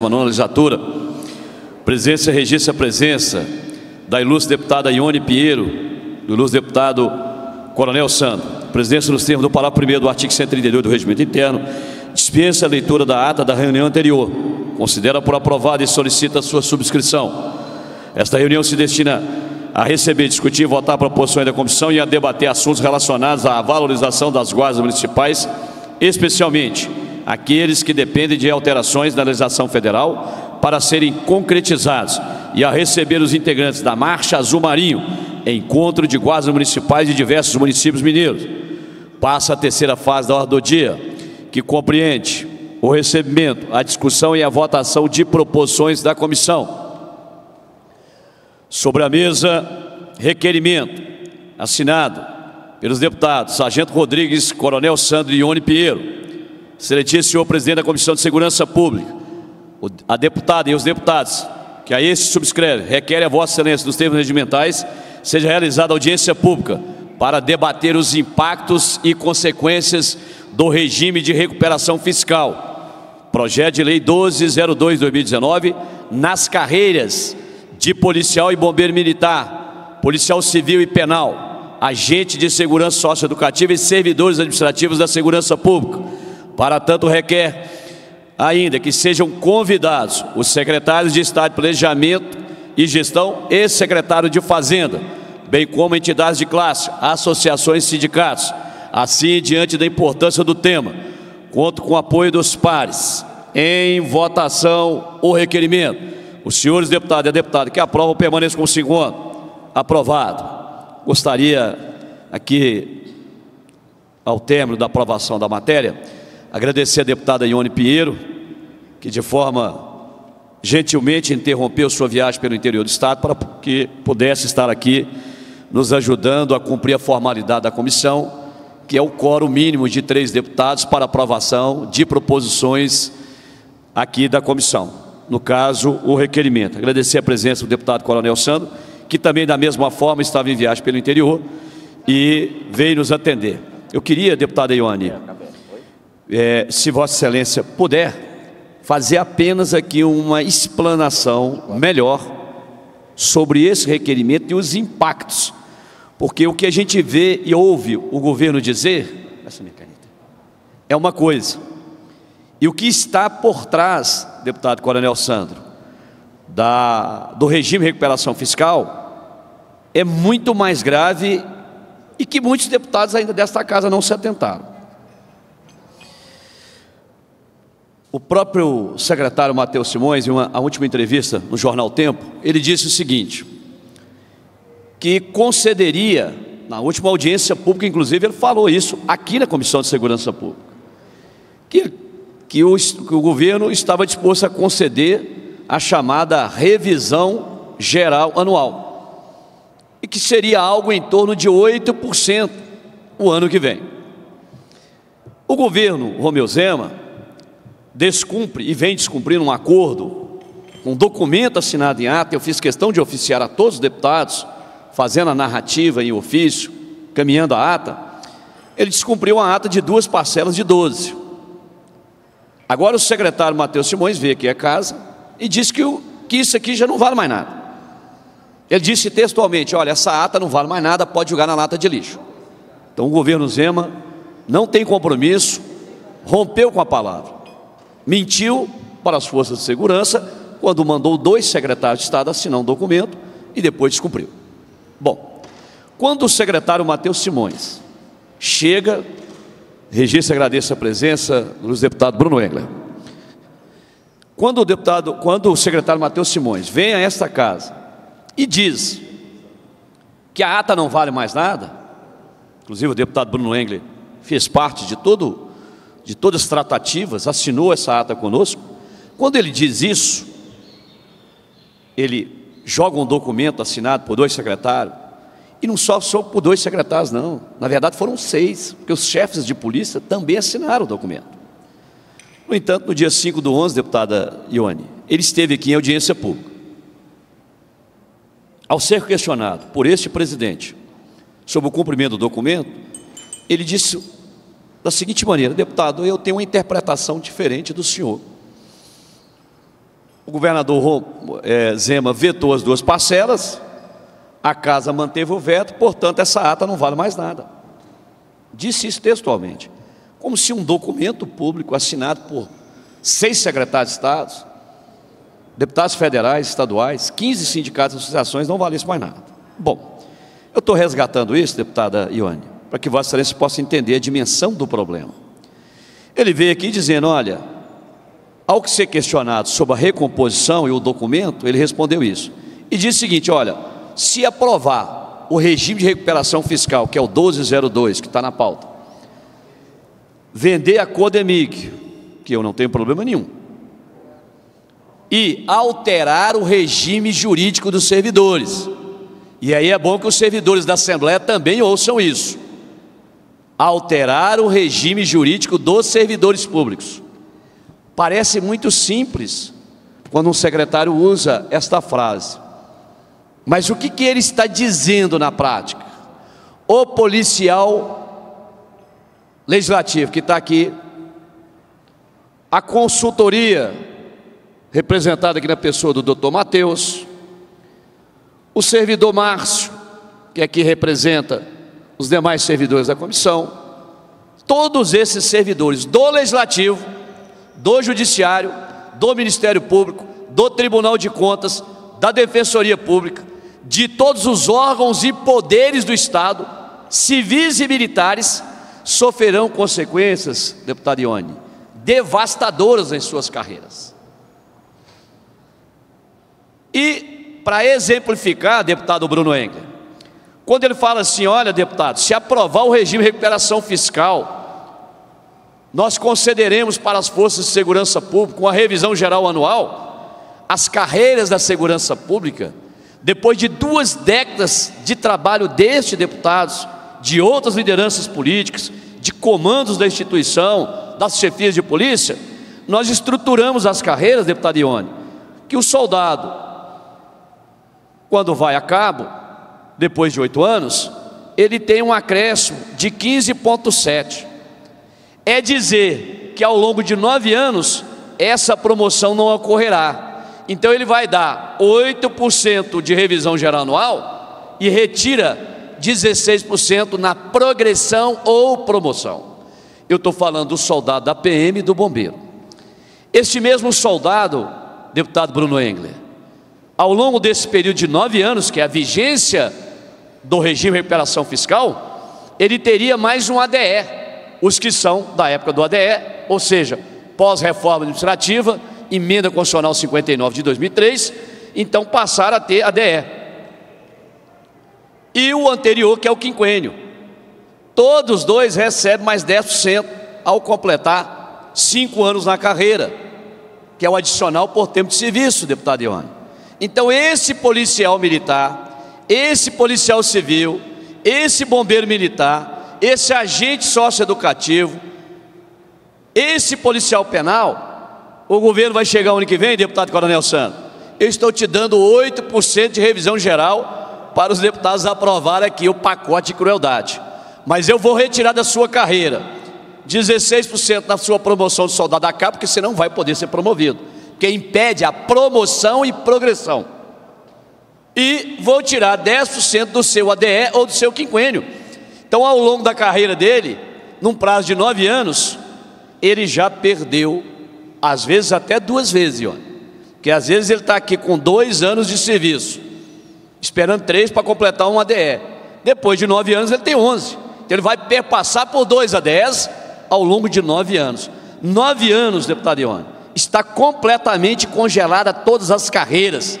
nona legislatura. Presidência registra a presença da ilustre deputada Ione Pinheiro, do ilustre deputado Coronel Sandro. Presidência nos termos do parágrafo 1 do artigo 132 do Regimento Interno, dispensa a leitura da ata da reunião anterior, considera por aprovada e solicita sua subscrição. Esta reunião se destina a receber, discutir e votar proposições da comissão e a debater assuntos relacionados à valorização das guardas municipais, especialmente aqueles que dependem de alterações na legislação federal para serem concretizados e a receber os integrantes da Marcha Azul Marinho, encontro de guardas municipais de diversos municípios mineiros. Passa a terceira fase da ordem do dia, que compreende o recebimento, a discussão e a votação de proposições da comissão. Sobre a mesa, requerimento assinado pelos deputados Sargento Rodrigues, Coronel Sandro e Ione Pinheiro, Excelentíssimo senhor presidente da Comissão de Segurança Pública, a deputada e os deputados, que a esse subscreve, requer a Vossa Excelência dos termos regimentais, seja realizada audiência pública para debater os impactos e consequências do regime de recuperação fiscal. Projeto de Lei 1202-2019, nas carreiras de policial e bombeiro militar, policial civil e penal, agente de segurança socioeducativa e servidores administrativos da segurança pública para tanto, requer ainda que sejam convidados os secretários de Estado de Planejamento e Gestão e secretário de Fazenda, bem como entidades de classe, associações e sindicatos. Assim, diante da importância do tema, conto com o apoio dos pares. Em votação, o requerimento. Os senhores deputados e a deputada que aprovam permaneçam com o segundo. Aprovado. Gostaria aqui, ao término da aprovação da matéria, Agradecer a deputada Ione Pinheiro, que de forma gentilmente interrompeu sua viagem pelo interior do Estado para que pudesse estar aqui nos ajudando a cumprir a formalidade da comissão, que é o quórum mínimo de três deputados para aprovação de proposições aqui da comissão. No caso, o requerimento. Agradecer a presença do deputado Coronel Sandro, que também da mesma forma estava em viagem pelo interior e veio nos atender. Eu queria, deputada Ione, é, se Vossa Excelência puder, fazer apenas aqui uma explanação melhor sobre esse requerimento e os impactos. Porque o que a gente vê e ouve o governo dizer, é uma coisa. E o que está por trás, deputado Coronel Sandro, da, do regime de recuperação fiscal, é muito mais grave e que muitos deputados ainda desta casa não se atentaram. O próprio secretário Matheus Simões, em uma, a última entrevista no jornal Tempo, ele disse o seguinte: que concederia, na última audiência pública, inclusive, ele falou isso aqui na Comissão de Segurança Pública, que, que, o, que o governo estava disposto a conceder a chamada revisão geral anual, e que seria algo em torno de 8% o ano que vem. O governo Romeu Zema descumpre e vem descumprindo um acordo, um documento assinado em ata, eu fiz questão de oficiar a todos os deputados, fazendo a narrativa em ofício, caminhando a ata, ele descumpriu a ata de duas parcelas de 12. Agora o secretário Matheus Simões veio aqui a casa e disse que, o, que isso aqui já não vale mais nada. Ele disse textualmente: olha, essa ata não vale mais nada, pode jogar na lata de lixo. Então o governo Zema não tem compromisso, rompeu com a palavra mentiu para as forças de segurança quando mandou dois secretários de Estado assinar um documento e depois descumpriu. Bom, quando o secretário Matheus Simões chega, registro agradeço a presença dos deputados Bruno Engler. Quando o deputado, quando o secretário Matheus Simões vem a esta casa e diz que a ata não vale mais nada, inclusive o deputado Bruno Engler fez parte de todo de todas as tratativas, assinou essa ata conosco. Quando ele diz isso, ele joga um documento assinado por dois secretários, e não só, só por dois secretários, não. Na verdade, foram seis, porque os chefes de polícia também assinaram o documento. No entanto, no dia 5 do 11, deputada Ione, ele esteve aqui em audiência pública. Ao ser questionado por este presidente sobre o cumprimento do documento, ele disse da seguinte maneira: deputado, eu tenho uma interpretação diferente do senhor. O governador é, Zema vetou as duas parcelas, a casa manteve o veto, portanto, essa ata não vale mais nada. Disse isso textualmente. Como se um documento público assinado por seis secretários de Estado, deputados federais, estaduais, 15 sindicatos e associações não valesse mais nada. Bom, eu estou resgatando isso, deputada Ione, para que Vossa Excelência possa entender a dimensão do problema. Ele veio aqui dizendo: olha, ao que ser questionado sobre a recomposição e o documento, ele respondeu isso. E disse o seguinte: olha, se aprovar o regime de recuperação fiscal, que é o 1202, que está na pauta, vender a Codemig, que eu não tenho problema nenhum, e alterar o regime jurídico dos servidores. E aí é bom que os servidores da Assembleia também ouçam isso. Alterar o regime jurídico dos servidores públicos. Parece muito simples quando um secretário usa esta frase. Mas o que, que ele está dizendo na prática? O policial legislativo que está aqui, a consultoria, representada aqui na pessoa do doutor Matheus, o servidor Márcio, que aqui representa os demais servidores da comissão, todos esses servidores do Legislativo, do Judiciário, do Ministério Público, do Tribunal de Contas, da Defensoria Pública, de todos os órgãos e poderes do Estado, civis e militares, sofrerão consequências, deputado Ione, devastadoras em suas carreiras. E, para exemplificar, deputado Bruno Engler, quando ele fala assim: olha, deputado, se aprovar o regime de recuperação fiscal, nós concederemos para as forças de segurança pública uma revisão geral anual, as carreiras da segurança pública, depois de duas décadas de trabalho destes deputados, de outras lideranças políticas, de comandos da instituição, das chefias de polícia, nós estruturamos as carreiras, deputado Ione, que o soldado, quando vai a cabo, depois de oito anos, ele tem um acréscimo de 15,7. É dizer que ao longo de nove anos, essa promoção não ocorrerá. Então ele vai dar 8% de revisão geral anual e retira 16% na progressão ou promoção. Eu estou falando do soldado da PM e do bombeiro. Este mesmo soldado, deputado Bruno Engler, ao longo desse período de nove anos, que é a vigência do regime de recuperação fiscal, ele teria mais um ADE, os que são da época do ADE, ou seja, pós-reforma administrativa, emenda constitucional 59 de 2003, então passaram a ter ADE e o anterior, que é o quinquênio. Todos dois recebem mais 10% ao completar cinco anos na carreira, que é o adicional por tempo de serviço, deputado Ione. Então, esse policial militar, esse policial civil, esse bombeiro militar, esse agente socioeducativo, esse policial penal, o governo vai chegar ano que vem, deputado Coronel Santos, eu estou te dando 8% de revisão geral para os deputados aprovar aqui o pacote de crueldade. Mas eu vou retirar da sua carreira 16% na sua promoção de soldado a cabo, porque você não vai poder ser promovido. Que impede a promoção e progressão. E vou tirar 10% do seu ADE ou do seu quinquênio. Então, ao longo da carreira dele, num prazo de nove anos, ele já perdeu, às vezes até duas vezes, Ione. Porque às vezes ele está aqui com dois anos de serviço esperando três para completar um ADE. Depois de nove anos, ele tem onze. Então, ele vai perpassar por dois ADEs ao longo de nove anos. Nove anos, deputado Ione, está completamente congelada todas as carreiras.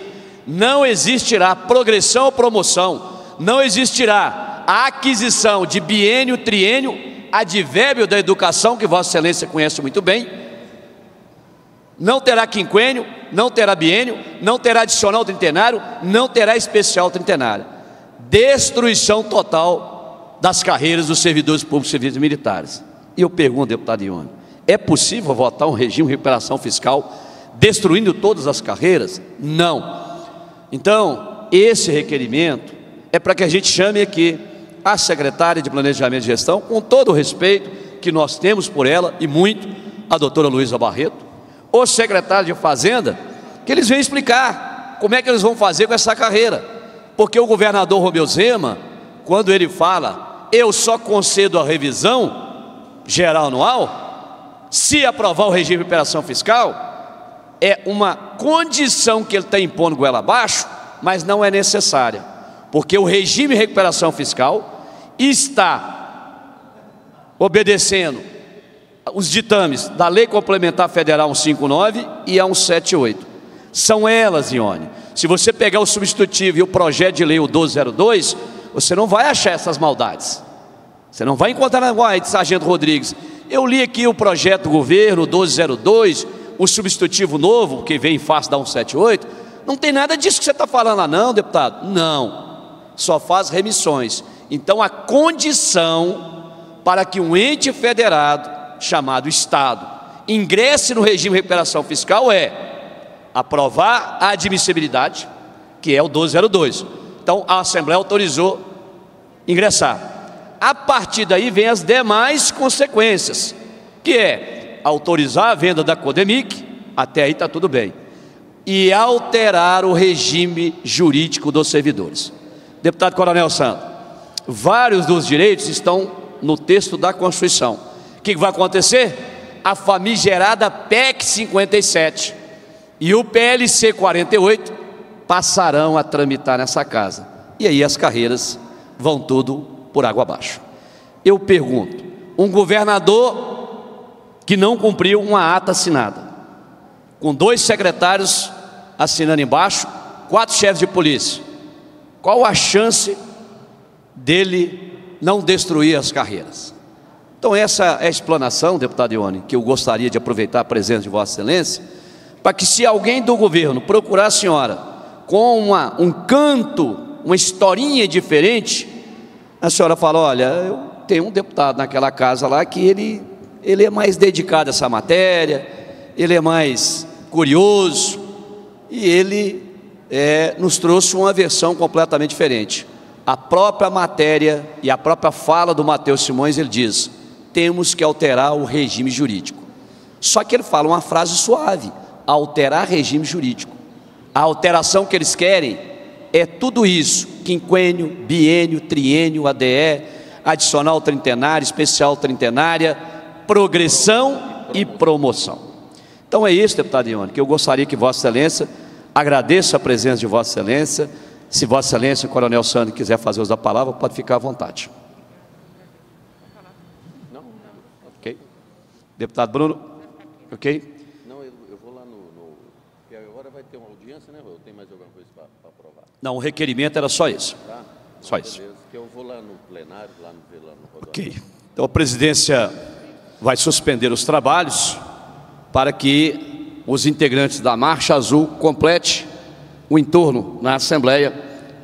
Não existirá progressão ou promoção, não existirá aquisição de biênio, triênio, advérbio da educação, que Vossa Excelência conhece muito bem, não terá quinquênio, não terá biênio, não terá adicional trintenário, não terá especial trintenário. Destruição total das carreiras dos servidores públicos e serviços militares. E eu pergunto, deputado Ione, é possível votar um regime de recuperação fiscal destruindo todas as carreiras? Não. Então, esse requerimento é para que a gente chame aqui a secretária de Planejamento e Gestão, com todo o respeito que nós temos por ela e muito, a doutora Luísa Barreto, o secretário de Fazenda, que eles venham explicar como é que eles vão fazer com essa carreira. Porque o governador Romeu Zema, quando ele fala, eu só concedo a revisão geral anual, se aprovar o regime de recuperação fiscal, é uma condição que ele está impondo goela abaixo, mas não é necessária, porque o regime de recuperação fiscal está obedecendo os ditames da Lei Complementar Federal 159 e a 178. São elas, Ione. Se você pegar o substitutivo e o projeto de lei o 1202, você não vai achar essas maldades. Você não vai encontrar na guarda de Sargento Rodrigues. Eu li aqui o projeto do governo, 1202, o substitutivo novo, que vem em face da 178. Não tem nada disso que você está falando lá, não, deputado? Não. Só faz remissões. Então, a condição para que um ente federado, chamado Estado, ingresse no regime de recuperação fiscal é aprovar a admissibilidade, que é o 1202. Então, a Assembleia autorizou ingressar. A partir daí vem as demais consequências, que é autorizar a venda da Codemic, até aí está tudo bem, e alterar o regime jurídico dos servidores. Deputado Coronel Santos, vários dos direitos estão no texto da Constituição. O que vai acontecer? A famigerada PEC 57 e o PLC 48 passarão a tramitar nessa casa. E aí as carreiras vão tudo por água abaixo. Eu pergunto: um governador que não cumpriu uma ata assinada, com dois secretários assinando embaixo, quatro chefes de polícia, qual a chance dele não destruir as carreiras? Então, essa é a explanação, deputado Ione, que eu gostaria de aproveitar a presença de Vossa Excelência, para que, se alguém do governo procurar a senhora com uma, um canto, uma historinha diferente, a senhora fala: olha, eu tenho um deputado naquela casa lá que ele, ele é mais dedicado a essa matéria, ele é mais curioso e ele é, nos trouxe uma versão completamente diferente. A própria matéria e a própria fala do Mateus Simões, ele diz: temos que alterar o regime jurídico. Só que ele fala uma frase suave: alterar regime jurídico. A alteração que eles querem é tudo isso: quinquênio, biênio, triênio, ADE, adicional trintenária, especial trintenária, progressão e promoção. Então é isso, deputado Ione, que eu gostaria que Vossa Excelência agradeça a presença de Vossa Excelência. Se Vossa Excelência, o Coronel Sandro, quiser fazer uso da palavra, pode ficar à vontade. Não? Ok. Deputado Bruno, ok? Não, o requerimento era só isso. Tá. Só isso. Que eu vou lá no plenário, lá no, lá no Ok. Então a presidência vai suspender os trabalhos para que os integrantes da Marcha Azul complete o entorno na Assembleia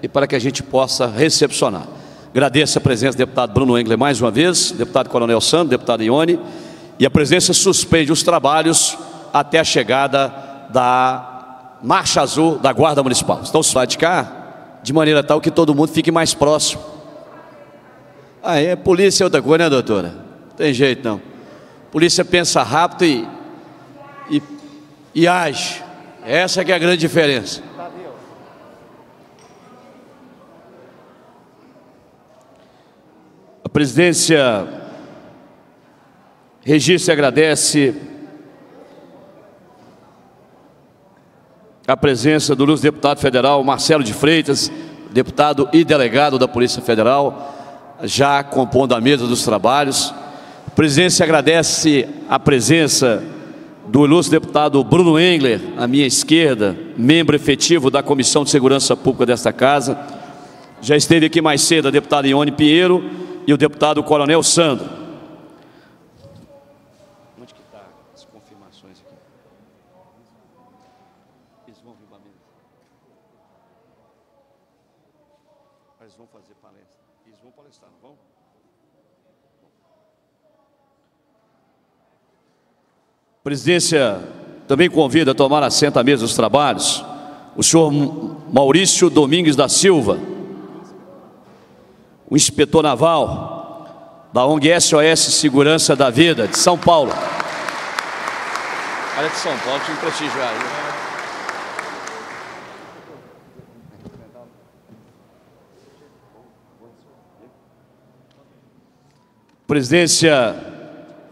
e para que a gente possa recepcionar. Agradeço a presença do deputado Bruno Engler mais uma vez, deputado Coronel Sandro, deputado Ione, e a presidência suspende os trabalhos até a chegada da marcha azul da Guarda Municipal. Se vai de cá, de maneira tal que todo mundo fique mais próximo. Ah, é polícia é outra coisa, né, doutora? Tem jeito não. Polícia pensa rápido e, e, e age. Essa que é a grande diferença. A presidência registra e agradece a presença do deputado federal Marcelo de Freitas, deputado e delegado da Polícia Federal, já compondo a mesa dos trabalhos. A presidência agradece a presença do ilustre deputado Bruno Engler, à minha esquerda, membro efetivo da Comissão de Segurança Pública desta casa. Já esteve aqui mais cedo a deputada Ione Pinheiro e o deputado Coronel Sandro. presidência também convida a tomar assento à mesa dos trabalhos o senhor Maurício Domingues da Silva, o inspetor naval da ONG SOS Segurança da Vida, de São Paulo. Olha de São Paulo, tinha prestigiado. Né? Presidência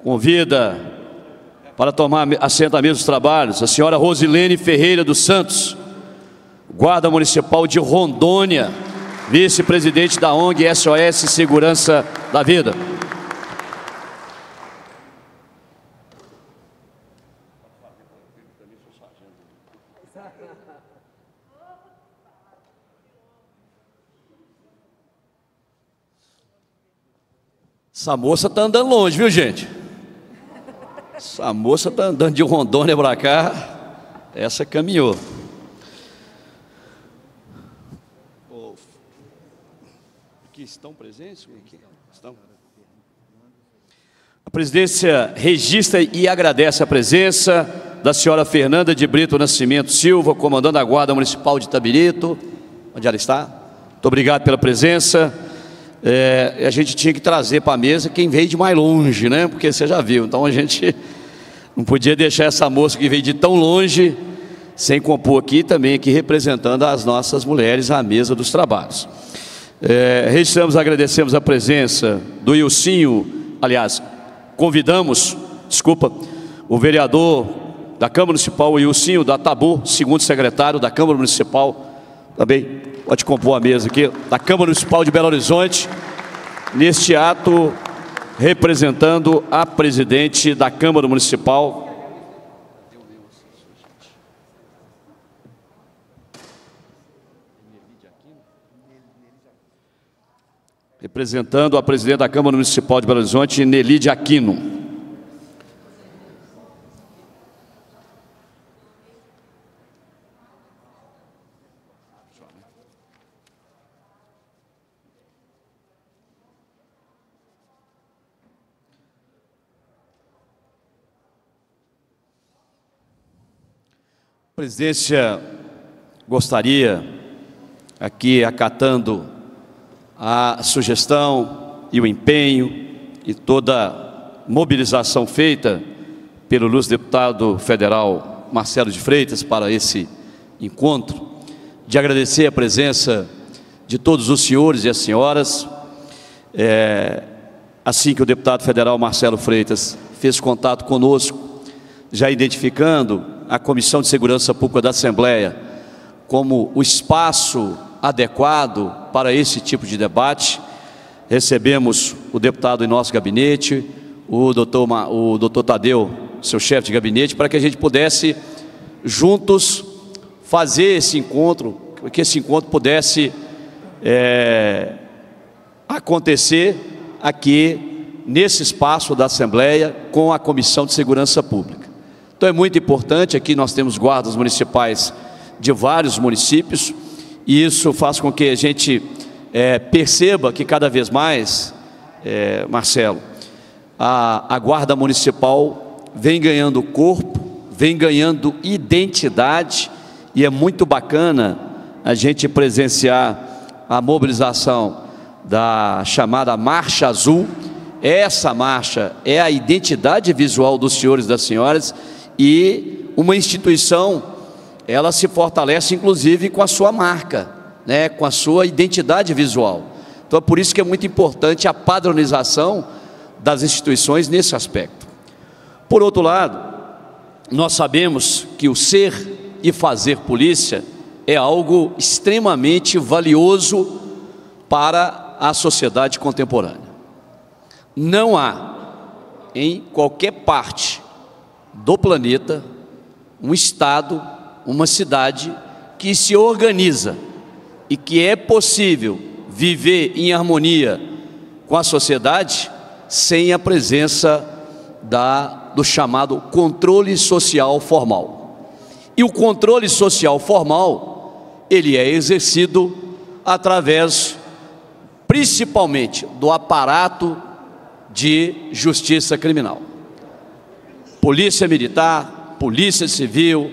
convida para tomar assento à mesa dos trabalhos a senhora Rosilene Ferreira dos Santos, guarda municipal de Rondônia, vice-presidente da ONG SOS Segurança da Vida. Essa moça está andando longe, viu gente? Essa moça está andando de Rondônia para cá. Essa caminhou. Aqui estão presentes? Estão. A presidência registra e agradece a presença da senhora Fernanda de Brito Nascimento Silva, comandando a Guarda Municipal de Tabirito. Onde ela está? Muito obrigado pela presença é, a gente tinha que trazer para a mesa quem veio de mais longe, né? Porque você já viu. Então a gente não podia deixar essa moça que veio de tão longe sem compor aqui também aqui representando as nossas mulheres à mesa dos trabalhos. É, registramos, agradecemos a presença do Ilcinho, aliás, convidamos, desculpa, o vereador da Câmara Municipal, o Ilcinho da Tabu, segundo secretário da Câmara Municipal, também pode compor a mesa aqui, da Câmara Municipal de Belo Horizonte, neste ato representando a presidente da Câmara Municipal. Representando a presidente da Câmara Municipal de Belo Horizonte, Nelide Aquino. Presidência gostaria, aqui acatando a sugestão e o empenho e toda mobilização feita pelo luz deputado federal Marcelo de Freitas para esse encontro, de agradecer a presença de todos os senhores e as senhoras. É, assim que o deputado federal Marcelo Freitas fez contato conosco, já identificando a Comissão de Segurança Pública da Assembleia como o espaço adequado para esse tipo de debate. Recebemos o deputado em nosso gabinete, o doutor, o doutor Tadeu, seu chefe de gabinete, para que a gente pudesse juntos fazer esse encontro, que esse encontro pudesse é, acontecer aqui nesse espaço da Assembleia com a Comissão de Segurança Pública. Então é muito importante, aqui nós temos guardas municipais de vários municípios, e isso faz com que a gente é, perceba que cada vez mais, é, Marcelo, a, a guarda municipal vem ganhando corpo, vem ganhando identidade, e é muito bacana a gente presenciar a mobilização da chamada Marcha Azul. Essa marcha é a identidade visual dos senhores e das senhoras e uma instituição, ela se fortalece inclusive com a sua marca, né, com a sua identidade visual. Então é por isso que é muito importante a padronização das instituições nesse aspecto. Por outro lado, nós sabemos que o ser e fazer polícia é algo extremamente valioso para a sociedade contemporânea. Não há em qualquer parte do planeta, um estado, uma cidade que se organiza e que é possível viver em harmonia com a sociedade sem a presença da, do chamado controle social formal. E o controle social formal, ele é exercido através, principalmente, do aparato de justiça criminal. Polícia Militar, Polícia Civil,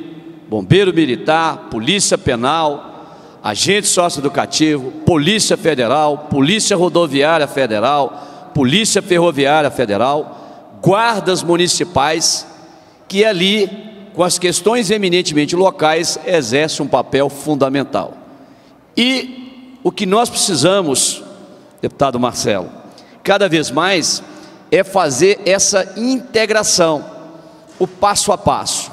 Bombeiro Militar, Polícia Penal, Agente Socioeducativo, Polícia Federal, Polícia Rodoviária Federal, Polícia Ferroviária Federal, guardas municipais, que ali, com as questões eminentemente locais, exercem um papel fundamental. E o que nós precisamos, deputado Marcelo, cada vez mais é fazer essa integração, o passo a passo.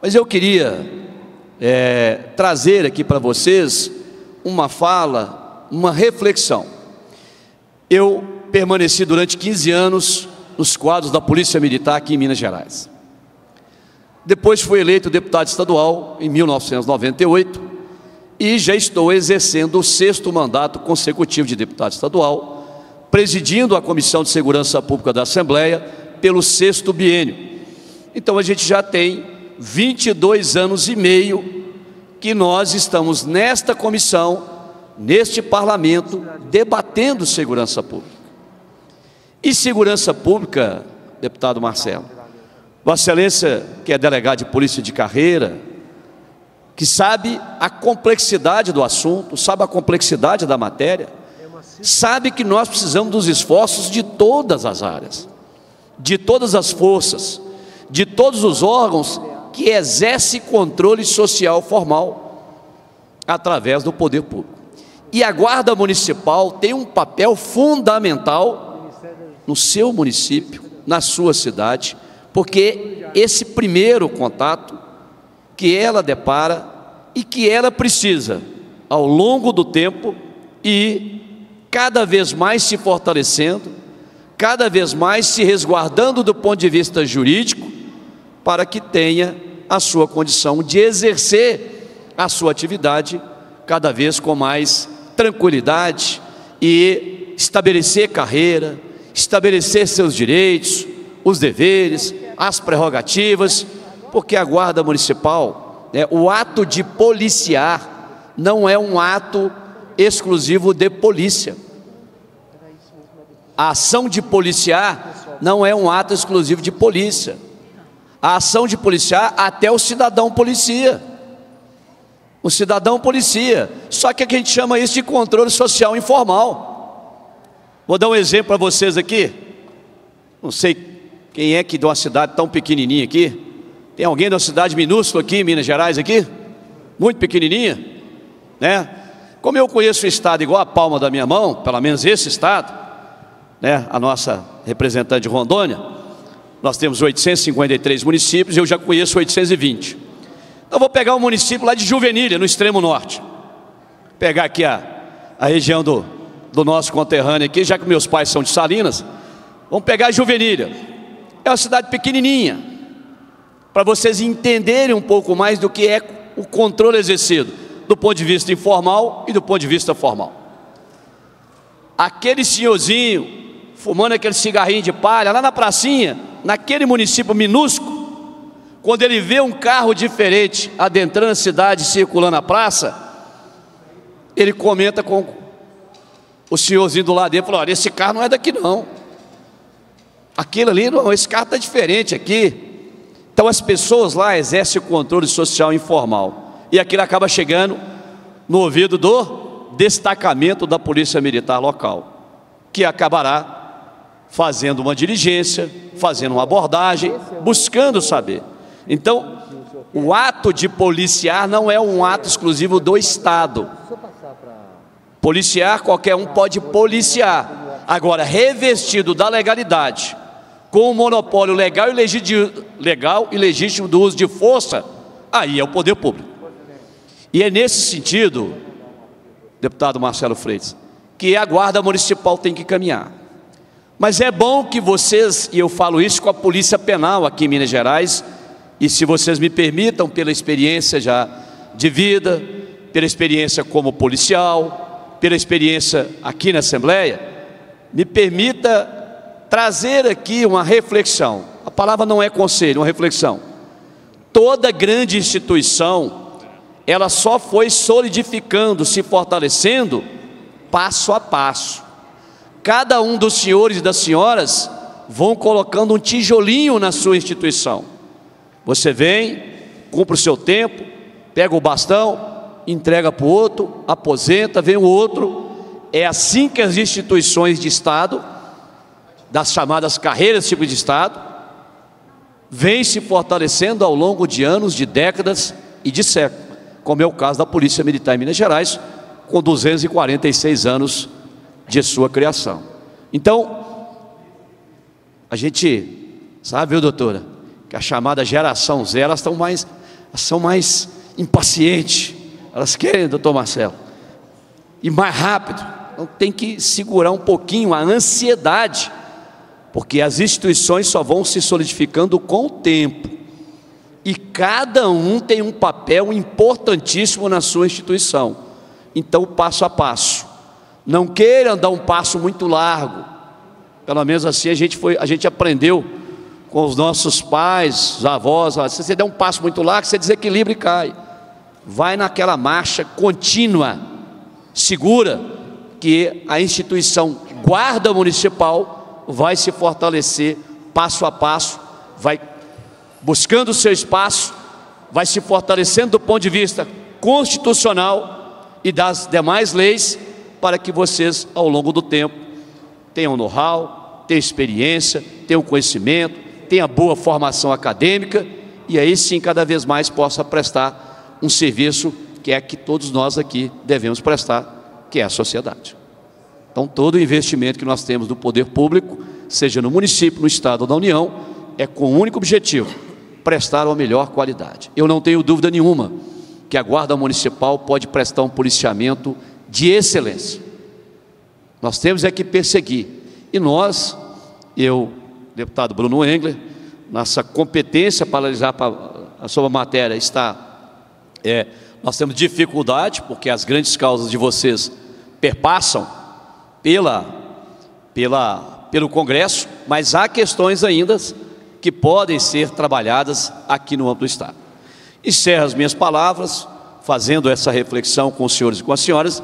Mas eu queria é, trazer aqui para vocês uma fala, uma reflexão. Eu permaneci durante 15 anos nos quadros da Polícia Militar aqui em Minas Gerais. Depois fui eleito deputado estadual em 1998 e já estou exercendo o sexto mandato consecutivo de deputado estadual, presidindo a Comissão de Segurança Pública da Assembleia pelo sexto biênio. Então a gente já tem 22 anos e meio que nós estamos nesta comissão, neste parlamento, debatendo segurança pública. E segurança pública, deputado Marcelo, Vossa Excelência, que é delegado de polícia de carreira, que sabe a complexidade do assunto, sabe a complexidade da matéria, sabe que nós precisamos dos esforços de todas as áreas, de todas as forças, de todos os órgãos que exercem controle social formal através do poder público. E a Guarda Municipal tem um papel fundamental no seu município, na sua cidade, porque esse primeiro contato que ela depara e que ela precisa, ao longo do tempo, e cada vez mais se fortalecendo, cada vez mais se resguardando do ponto de vista jurídico, para que tenha a sua condição de exercer a sua atividade cada vez com mais tranquilidade e estabelecer carreira, estabelecer seus direitos, os deveres, as prerrogativas, porque a guarda municipal, né, o ato de policiar não é um ato exclusivo de polícia. A ação de policiar não é um ato exclusivo de polícia. A ação de policiar até o cidadão policia. O cidadão policia. Só que a gente chama isso de controle social informal. Vou dar um exemplo para vocês aqui. Não sei quem é que de uma cidade tão pequenininha aqui? Tem alguém de uma cidade minúscula aqui, Minas Gerais aqui? Muito pequenininha, né? Como eu conheço o estado igual a palma da minha mão, pelo menos esse estado, né? A nossa representante de Rondônia, nós temos 853 municípios, eu já conheço 820. Então vou pegar um município lá de Juvenília, no extremo norte. Pegar aqui a, a região do, do nosso conterrâneo aqui, já que meus pais são de Salinas. Vamos pegar Juvenília. É uma cidade pequenininha, para vocês entenderem um pouco mais do que é o controle exercido, do ponto de vista informal e do ponto de vista formal. Aquele senhorzinho fumando aquele cigarrinho de palha lá na pracinha, naquele município minúsculo, quando ele vê um carro diferente adentrando a cidade, circulando a praça, ele comenta com o senhorzinho do lado dele, falou, olha, esse carro não é daqui não. Aquilo ali, não, esse carro está diferente aqui. Então as pessoas lá exercem o controle social informal. E aquilo acaba chegando no ouvido do destacamento da Polícia Militar local, que acabará fazendo uma diligência, fazendo uma abordagem, buscando saber. Então, o ato de policiar não é um ato exclusivo do Estado. Policiar, qualquer um pode policiar. Agora, revestido da legalidade, com o monopólio legal e, legítimo, legal e legítimo do uso de força, aí é o poder público. E é nesse sentido, deputado Marcelo Freitas, que a guarda municipal tem que caminhar. Mas é bom que vocês, e eu falo isso com a Polícia Penal aqui em Minas Gerais, e se vocês me permitam, pela experiência já de vida, pela experiência como policial, pela experiência aqui na Assembleia, me permita trazer aqui uma reflexão. A palavra não é conselho, é uma reflexão. Toda grande instituição, ela só foi solidificando, se fortalecendo passo a passo. Cada um dos senhores e das senhoras vão colocando um tijolinho na sua instituição. Você vem, cumpre o seu tempo, pega o bastão, entrega para o outro, aposenta, vem o outro. É assim que as instituições de Estado das chamadas carreiras tipo de Estado, vem se fortalecendo ao longo de anos, de décadas e de séculos, como é o caso da Polícia Militar em Minas Gerais, com 246 anos de sua criação. Então, A gente sabe, viu, doutora, que a chamada geração Z, elas estão mais, são mais impacientes. Elas querem, doutor Marcelo, e mais rápido. Então tem que segurar um pouquinho a ansiedade, porque as instituições só vão se solidificando com o tempo. E cada um tem um papel importantíssimo na sua instituição. Então, passo a passo. Não queiram dar um passo muito largo. Pelo menos assim a gente foi, a gente aprendeu com os nossos pais, os avós, se você der um passo muito largo, você desequilibra e cai. Vai naquela marcha contínua, segura, que a instituição guarda municipal vai se fortalecer passo a passo, vai buscando o seu espaço, vai se fortalecendo do ponto de vista constitucional e das demais leis, para que vocês, ao longo do tempo, tenham know-how, tenham experiência, tenham conhecimento, tenha boa formação acadêmica e aí sim cada vez mais possa prestar um serviço que é que todos nós aqui devemos prestar, que é a sociedade. Então todo o investimento que nós temos do poder público, seja no município, no estado ou na União, é com o único objetivo, prestar uma melhor qualidade. Eu não tenho dúvida nenhuma que a Guarda Municipal pode prestar um policiamento de excelência. Nós temos é que perseguir. E nós, eu deputado Bruno Engler, nossa competência para analisar a sua matéria está. É, nós temos dificuldade, porque as grandes causas de vocês perpassam pela, pela, pelo Congresso, mas há questões ainda que podem ser trabalhadas aqui no âmbito do Estado. Encerro as minhas palavras, fazendo essa reflexão com os senhores e com as senhoras,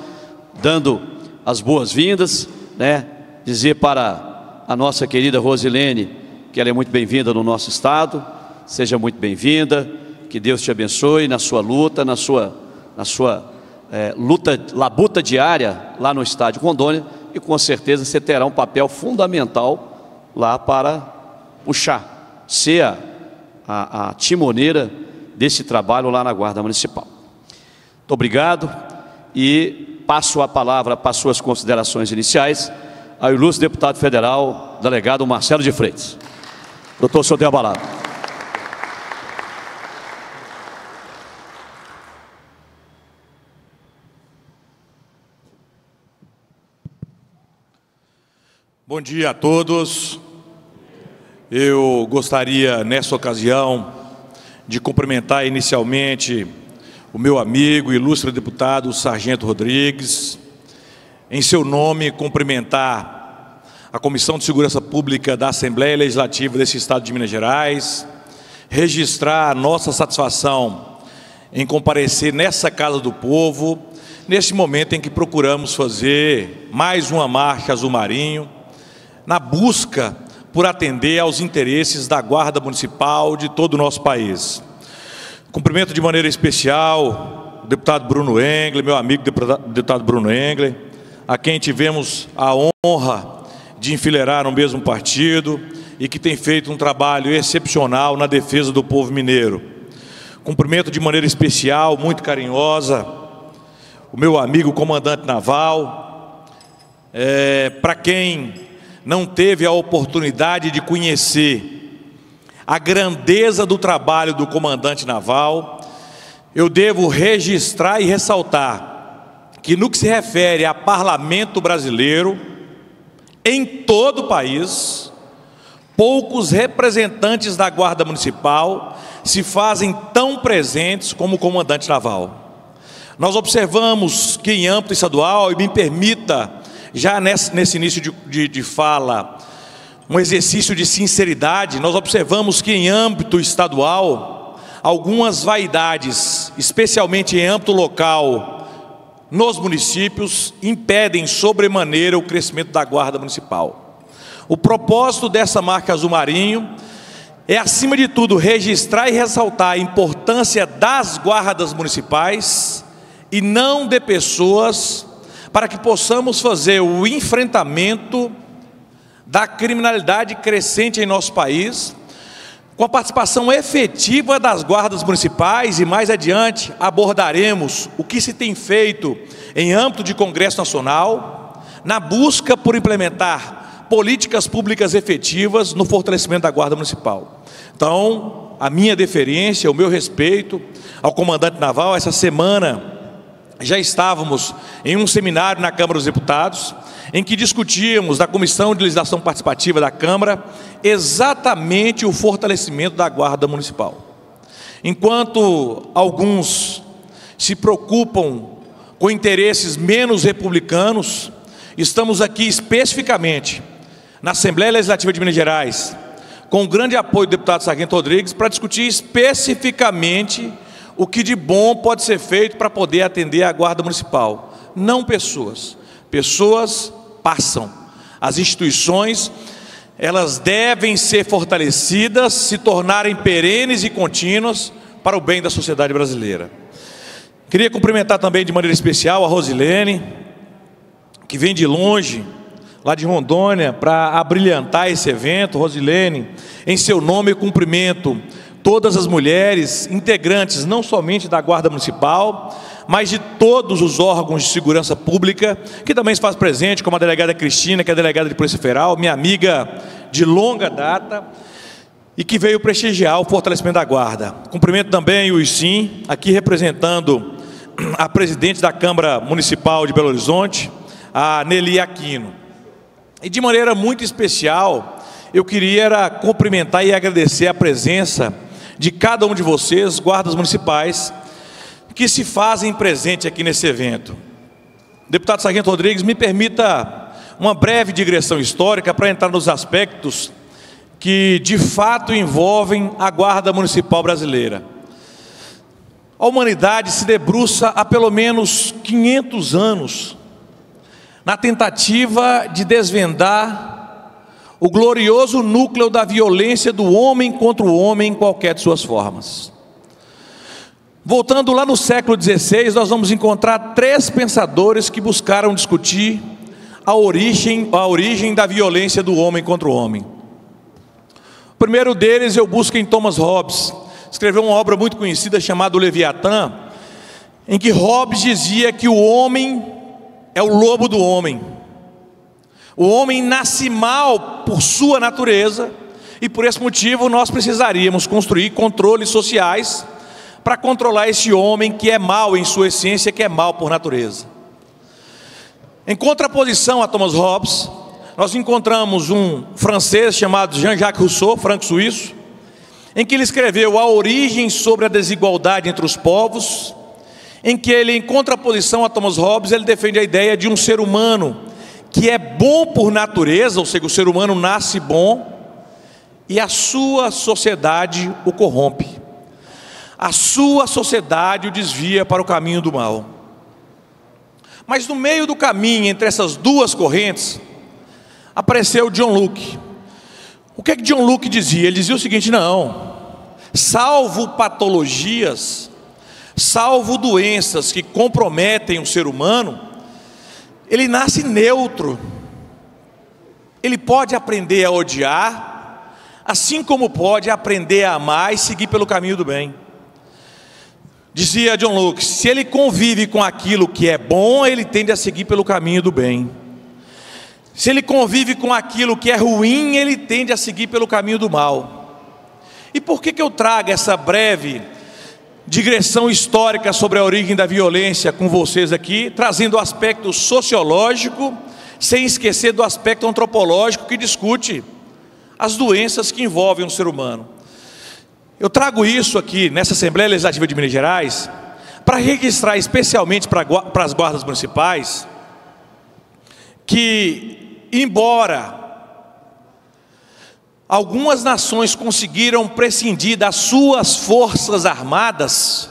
dando as boas-vindas, né, dizer para a nossa querida Rosilene, que ela é muito bem-vinda no nosso estado. Seja muito bem-vinda. Que Deus te abençoe na sua luta, na sua, na sua é, luta, labuta diária lá no estádio Rondônia. E com certeza você terá um papel fundamental lá para puxar, ser a, a, a timoneira desse trabalho lá na Guarda Municipal. Muito obrigado e passo a palavra para suas considerações iniciais ao ilustre deputado federal, delegado Marcelo de Freitas. Doutor, o senhor tem a palavra. Bom dia a todos. Eu gostaria, nessa ocasião, de cumprimentar inicialmente o meu amigo, ilustre deputado Sargento Rodrigues, em seu nome, cumprimentar a Comissão de Segurança Pública da Assembleia Legislativa desse Estado de Minas Gerais, registrar a nossa satisfação em comparecer nessa Casa do Povo, nesse momento em que procuramos fazer mais uma marcha azul marinho, na busca por atender aos interesses da Guarda Municipal de todo o nosso país. Cumprimento de maneira especial o deputado Bruno Engler, meu amigo deputado Bruno Engler, a quem tivemos a honra de enfileirar no mesmo partido e que tem feito um trabalho excepcional na defesa do povo mineiro. Cumprimento de maneira especial, muito carinhosa, o meu amigo comandante naval, é, para quem não teve a oportunidade de conhecer a grandeza do trabalho do comandante naval, eu devo registrar e ressaltar que no que se refere a parlamento brasileiro, em todo o país, poucos representantes da Guarda Municipal se fazem tão presentes como o comandante naval. Nós observamos que em âmbito estadual, e me permita, já nesse, início de fala, um exercício de sinceridade, nós observamos que em âmbito estadual, algumas vaidades, especialmente em âmbito local, nos municípios impedem sobremaneira o crescimento da guarda municipal. O propósito dessa marca azul marinho é, acima de tudo, registrar e ressaltar a importância das guardas municipais e não de pessoas, para que possamos fazer o enfrentamento da criminalidade crescente em nosso país com a participação efetiva das guardas municipais e mais adiante abordaremos o que se tem feito em âmbito de Congresso Nacional na busca por implementar políticas públicas efetivas no fortalecimento da Guarda Municipal. Então, a minha deferência, o meu respeito ao comandante naval, essa semana já estávamos em um seminário na Câmara dos Deputados, em que discutíamos da Comissão de Legislação Participativa da Câmara exatamente o fortalecimento da Guarda Municipal. Enquanto alguns se preocupam com interesses menos republicanos, estamos aqui especificamente na Assembleia Legislativa de Minas Gerais, com o grande apoio do deputado Sargento Rodrigues, para discutir especificamente o que de bom pode ser feito para poder atender a Guarda Municipal. Não pessoas. Pessoas passam. As instituições, elas devem ser fortalecidas, se tornarem perenes e contínuas para o bem da sociedade brasileira. Queria cumprimentar também de maneira especial a Rosilene, que vem de longe, lá de Rondônia, para abrilhantar esse evento. Rosilene, em seu nome cumprimento todas as mulheres integrantes, não somente da Guarda Municipal, mas de todos os órgãos de segurança pública, que também se faz presente, como a delegada Cristina, que é delegada de Polícia Federal, minha amiga de longa data, e que veio prestigiar o fortalecimento da Guarda. Cumprimento também o ICIM, aqui representando a presidente da Câmara Municipal de Belo Horizonte, a Nelly Aquino. E de maneira muito especial, eu queria cumprimentar e agradecer a presença de cada um de vocês, guardas municipais, que se fazem presente aqui nesse evento. Deputado Sargento Rodrigues, me permita uma breve digressão histórica para entrar nos aspectos que de fato envolvem a Guarda Municipal Brasileira. A humanidade se debruça há pelo menos 500 anos na tentativa de desvendar o glorioso núcleo da violência do homem contra o homem em qualquer de suas formas. Voltando lá no século XVI, nós vamos encontrar três pensadores que buscaram discutir a origem, a origem da violência do homem contra o homem. O primeiro deles eu busco em Thomas Hobbes, escreveu uma obra muito conhecida chamada Leviatã, em que Hobbes dizia que o homem é o lobo do homem. O homem nasce mal por sua natureza, e por esse motivo nós precisaríamos construir controles sociais para controlar esse homem que é mal em sua essência, que é mal por natureza. Em contraposição a Thomas Hobbes, nós encontramos um francês chamado Jean-Jacques Rousseau, franco-suíço, em que ele escreveu A Origem sobre a Desigualdade entre os Povos, em que ele, em contraposição a Thomas Hobbes, ele defende a ideia de um ser humano que é bom por natureza, ou seja, o ser humano nasce bom, e a sua sociedade o corrompe. A sua sociedade o desvia para o caminho do mal. Mas no meio do caminho entre essas duas correntes, apareceu John Luke. O que é que John Luke dizia? Ele dizia o seguinte: não, salvo patologias, salvo doenças que comprometem o ser humano, ele nasce neutro. Ele pode aprender a odiar, assim como pode aprender a amar e seguir pelo caminho do bem. Dizia John Locke: se ele convive com aquilo que é bom, ele tende a seguir pelo caminho do bem. Se ele convive com aquilo que é ruim, ele tende a seguir pelo caminho do mal. E por que, que eu trago essa breve digressão histórica sobre a origem da violência com vocês aqui, trazendo o aspecto sociológico, sem esquecer do aspecto antropológico que discute as doenças que envolvem o ser humano. Eu trago isso aqui nessa Assembleia Legislativa de Minas Gerais para registrar especialmente para, para as guardas municipais que, embora Algumas nações conseguiram prescindir das suas forças armadas,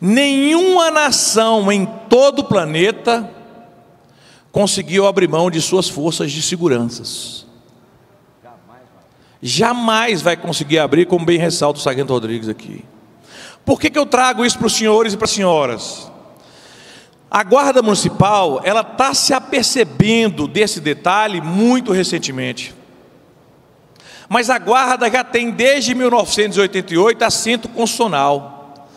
nenhuma nação em todo o planeta conseguiu abrir mão de suas forças de seguranças. Jamais vai conseguir abrir, como bem ressalta o Sargento Rodrigues aqui. Por que, que eu trago isso para os senhores e para as senhoras? A Guarda Municipal, ela está se apercebendo desse detalhe muito recentemente. Mas a guarda já tem desde 1988 assento constitucional.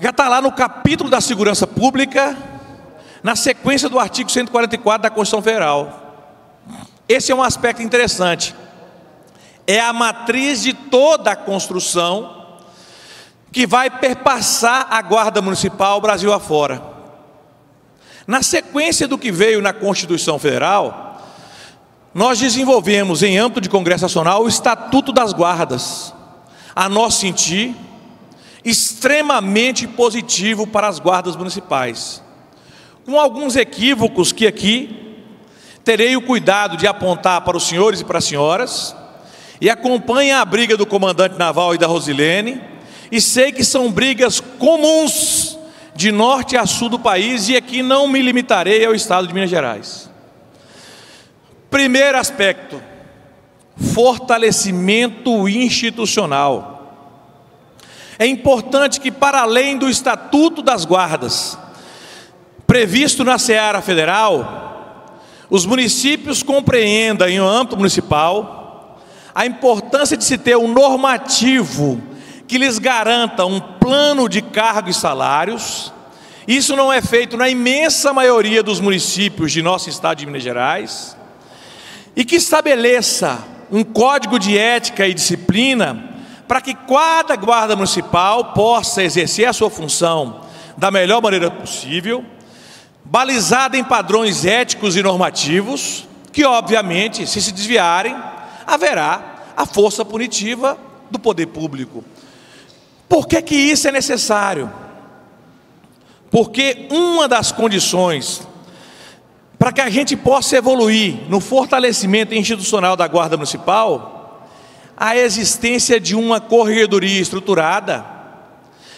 Já está lá no capítulo da segurança pública, na sequência do artigo 144 da Constituição Federal. Esse é um aspecto interessante. É a matriz de toda a construção que vai perpassar a Guarda Municipal Brasil afora. Na sequência do que veio na Constituição Federal, nós desenvolvemos em âmbito de Congresso Nacional o Estatuto das Guardas. A nosso sentir, extremamente positivo para as guardas municipais. Com alguns equívocos que aqui terei o cuidado de apontar para os senhores e para as senhoras, e acompanha a briga do comandante naval e da Rosilene, e sei que são brigas comuns de norte a sul do país, e aqui não me limitarei ao estado de Minas Gerais. Primeiro aspecto: fortalecimento institucional. É importante que, para além do Estatuto das Guardas, previsto na Seara Federal, os municípios compreendam, em âmbito municipal, a importância de se ter um normativo que lhes garanta um plano de cargos e salários. Isso não é feito na imensa maioria dos municípios de nosso estado de Minas Gerais. E que estabeleça um código de ética e disciplina para que cada guarda municipal possa exercer a sua função da melhor maneira possível, balizada em padrões éticos e normativos, que obviamente, se se desviarem, haverá a força punitiva do poder público. Por que, que isso é necessário? Porque uma das condições para que a gente possa evoluir no fortalecimento institucional da Guarda Municipal a existência de uma corregedoria estruturada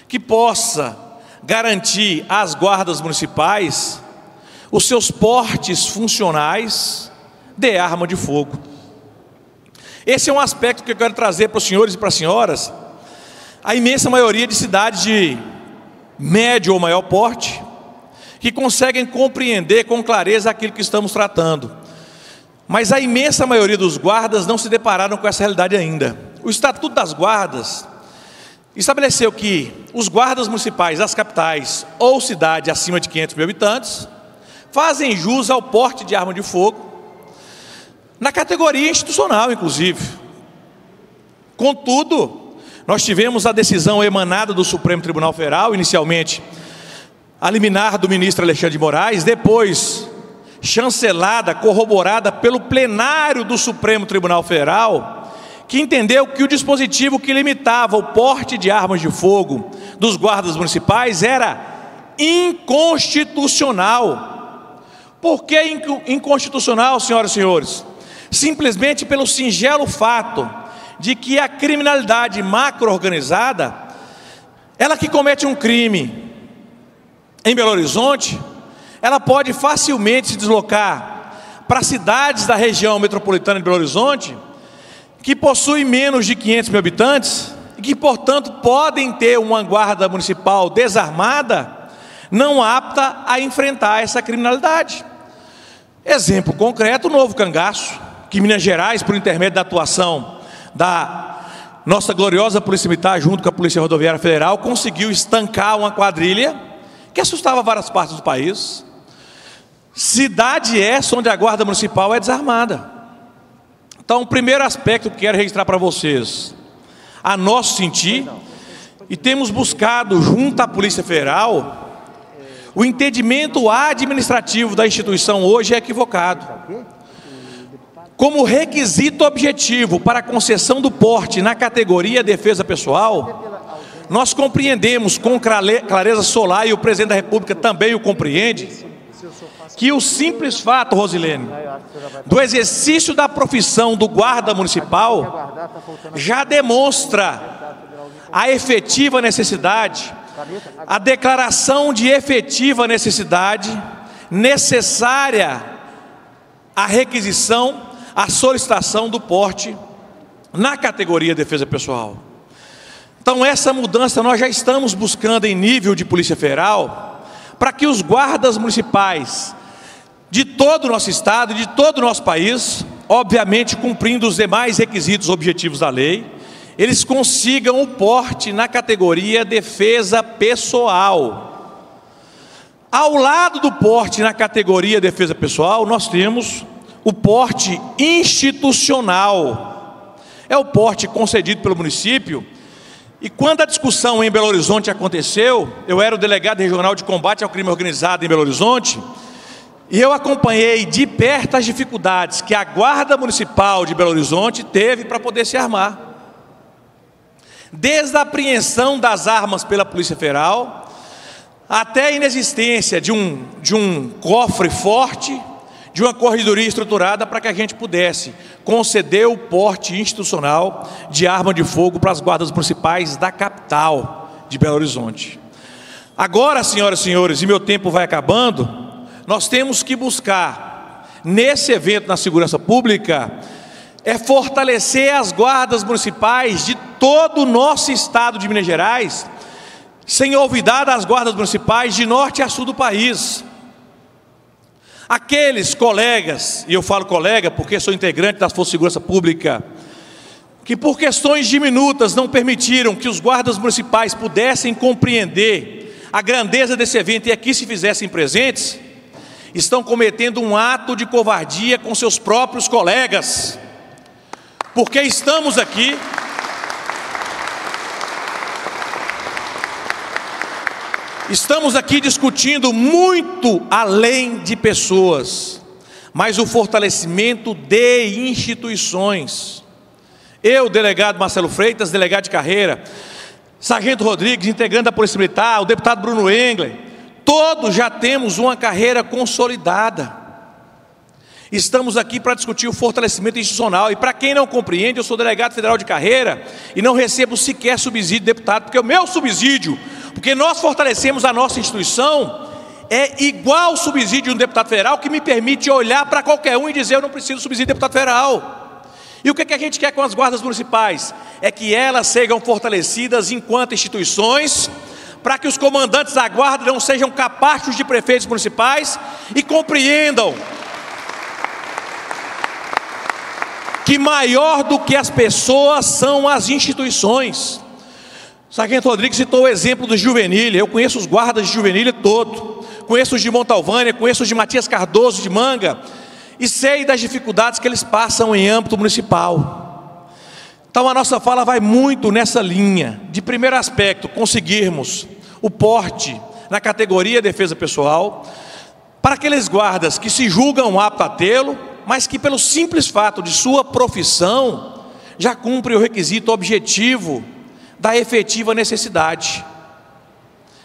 que possa garantir às guardas municipais os seus portes funcionais de arma de fogo. Esse é um aspecto que eu quero trazer para os senhores e para as senhoras. A imensa maioria de cidades de médio ou maior porte que conseguem compreender com clareza aquilo que estamos tratando. Mas a imensa maioria dos guardas não se depararam com essa realidade ainda. O Estatuto das Guardas estabeleceu que os guardas municipais das capitais ou cidade acima de 500 mil habitantes fazem jus ao porte de arma de fogo, na categoria institucional, inclusive. Contudo, nós tivemos a decisão emanada do Supremo Tribunal Federal, inicialmente a liminar do ministro Alexandre de Moraes, depois chancelada, corroborada pelo plenário do Supremo Tribunal Federal, que entendeu que o dispositivo que limitava o porte de armas de fogo dos guardas municipais era inconstitucional. Por que inconstitucional, senhoras e senhores? Simplesmente pelo singelo fato de que a criminalidade macro-organizada, ela que comete um crime em Belo Horizonte, ela pode facilmente se deslocar para cidades da região metropolitana de Belo Horizonte, que possuem menos de 500 mil habitantes, e que, portanto, podem ter uma guarda municipal desarmada, não apta a enfrentar essa criminalidade. Exemplo concreto: o novo cangaço, que Minas Gerais, por intermédio da atuação da nossa gloriosa Polícia Militar, junto com a Polícia Rodoviária Federal, conseguiu estancar uma quadrilha que assustava várias partes do país. Cidade essa onde a guarda municipal é desarmada. Então, o primeiro aspecto que quero registrar para vocês, a nosso sentir, e temos buscado junto à Polícia Federal, o entendimento administrativo da instituição hoje é equivocado. Como requisito objetivo para a concessão do porte na categoria defesa pessoal, nós compreendemos com clareza solar, e o presidente da República também o compreende, que o simples fato, Rosilene, do exercício da profissão do guarda municipal já demonstra a efetiva necessidade, a declaração de efetiva necessidade necessária a requisição, a solicitação do porte na categoria defesa pessoal. Então, essa mudança nós já estamos buscando em nível de Polícia Federal, para que os guardas municipais de todo o nosso estado, de todo o nosso país, obviamente cumprindo os demais requisitos objetivos da lei, eles consigam o porte na categoria defesa pessoal. Ao lado do porte na categoria defesa pessoal, nós temos o porte institucional. É o porte concedido pelo município. E quando a discussão em Belo Horizonte aconteceu, eu era o delegado regional de combate ao crime organizado em Belo Horizonte, e eu acompanhei de perto as dificuldades que a Guarda Municipal de Belo Horizonte teve para poder se armar. Desde a apreensão das armas pela Polícia Federal, até a inexistência de um, de um cofre forte, de uma corredoria estruturada para que a gente pudesse conceder o porte institucional de arma de fogo para as guardas municipais da capital de Belo Horizonte. Agora, senhoras e senhores, e meu tempo vai acabando, nós temos que buscar, nesse evento na segurança pública, é fortalecer as guardas municipais de todo o nosso estado de Minas Gerais, sem olvidar as guardas municipais de norte a sul do país. Aqueles colegas, e eu falo colega porque sou integrante das Forças de Segurança Pública, que por questões diminutas não permitiram que os guardas municipais pudessem compreender a grandeza desse evento e aqui se fizessem presentes, estão cometendo um ato de covardia com seus próprios colegas, porque estamos aqui Estamos aqui discutindo muito além de pessoas, mas o fortalecimento de instituições. Eu, delegado Marcelo Freitas, delegado de carreira, Sargento Rodrigues, integrante da Polícia Militar, o deputado Bruno Engler, todos já temos uma carreira consolidada. Estamos aqui para discutir o fortalecimento institucional. E para quem não compreende, eu sou delegado federal de carreira e não recebo sequer subsídio de deputado, porque o meu subsídio porque nós fortalecemos a nossa instituição, é igual subsídio de um deputado federal que me permite olhar para qualquer um e dizer eu não preciso do subsídio de deputado federal. E o que, é que a gente quer com as guardas municipais? É que elas sejam fortalecidas enquanto instituições, para que os comandantes da guarda não sejam capazes de prefeitos municipais e compreendam que maior do que as pessoas são as instituições. Sargento Rodrigues citou o exemplo do Juvenil. Eu conheço os guardas de Juvenil todo. Conheço os de Montalvânia, conheço os de Matias Cardoso de Manga. E sei das dificuldades que eles passam em âmbito municipal. Então a nossa fala vai muito nessa linha. De primeiro aspecto, conseguirmos o porte na categoria defesa pessoal para aqueles guardas que se julgam aptos a tê-lo, mas que pelo simples fato de sua profissão já cumpre o requisito objetivo da efetiva necessidade.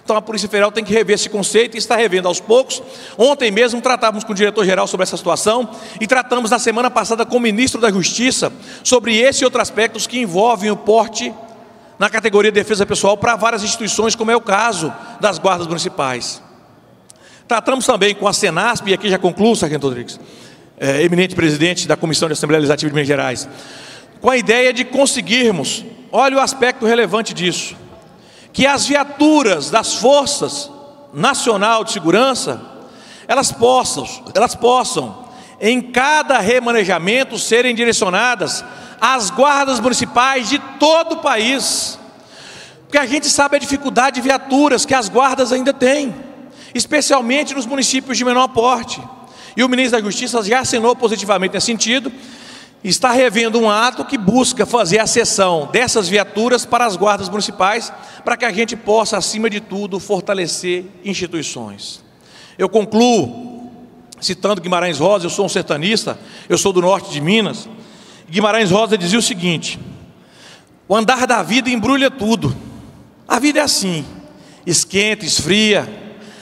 Então a Polícia Federal tem que rever esse conceito e está revendo aos poucos. Ontem mesmo tratávamos com o diretor-geral sobre essa situação e tratamos na semana passada com o ministro da Justiça sobre esse e outros aspectos que envolvem o porte na categoria de defesa pessoal para várias instituições, como é o caso das guardas municipais. Tratamos também com a Senasp, e aqui já concluo, Sargento Rodrigues, é, eminente presidente da Comissão de Assembleia Legislativa de Minas Gerais, com a ideia de conseguirmos olha o aspecto relevante disso, que as viaturas das forças nacional de segurança, elas possam, elas possam, em cada remanejamento, serem direcionadas às guardas municipais de todo o país. Porque a gente sabe a dificuldade de viaturas que as guardas ainda têm, especialmente nos municípios de menor porte. E o ministro da Justiça já assinou positivamente nesse sentido, está revendo um ato que busca fazer a cessão dessas viaturas para as guardas municipais, para que a gente possa, acima de tudo, fortalecer instituições. Eu concluo citando Guimarães Rosa, eu sou um sertanista, eu sou do norte de Minas. Guimarães Rosa dizia o seguinte: o andar da vida embrulha tudo. A vida é assim: esquenta, esfria,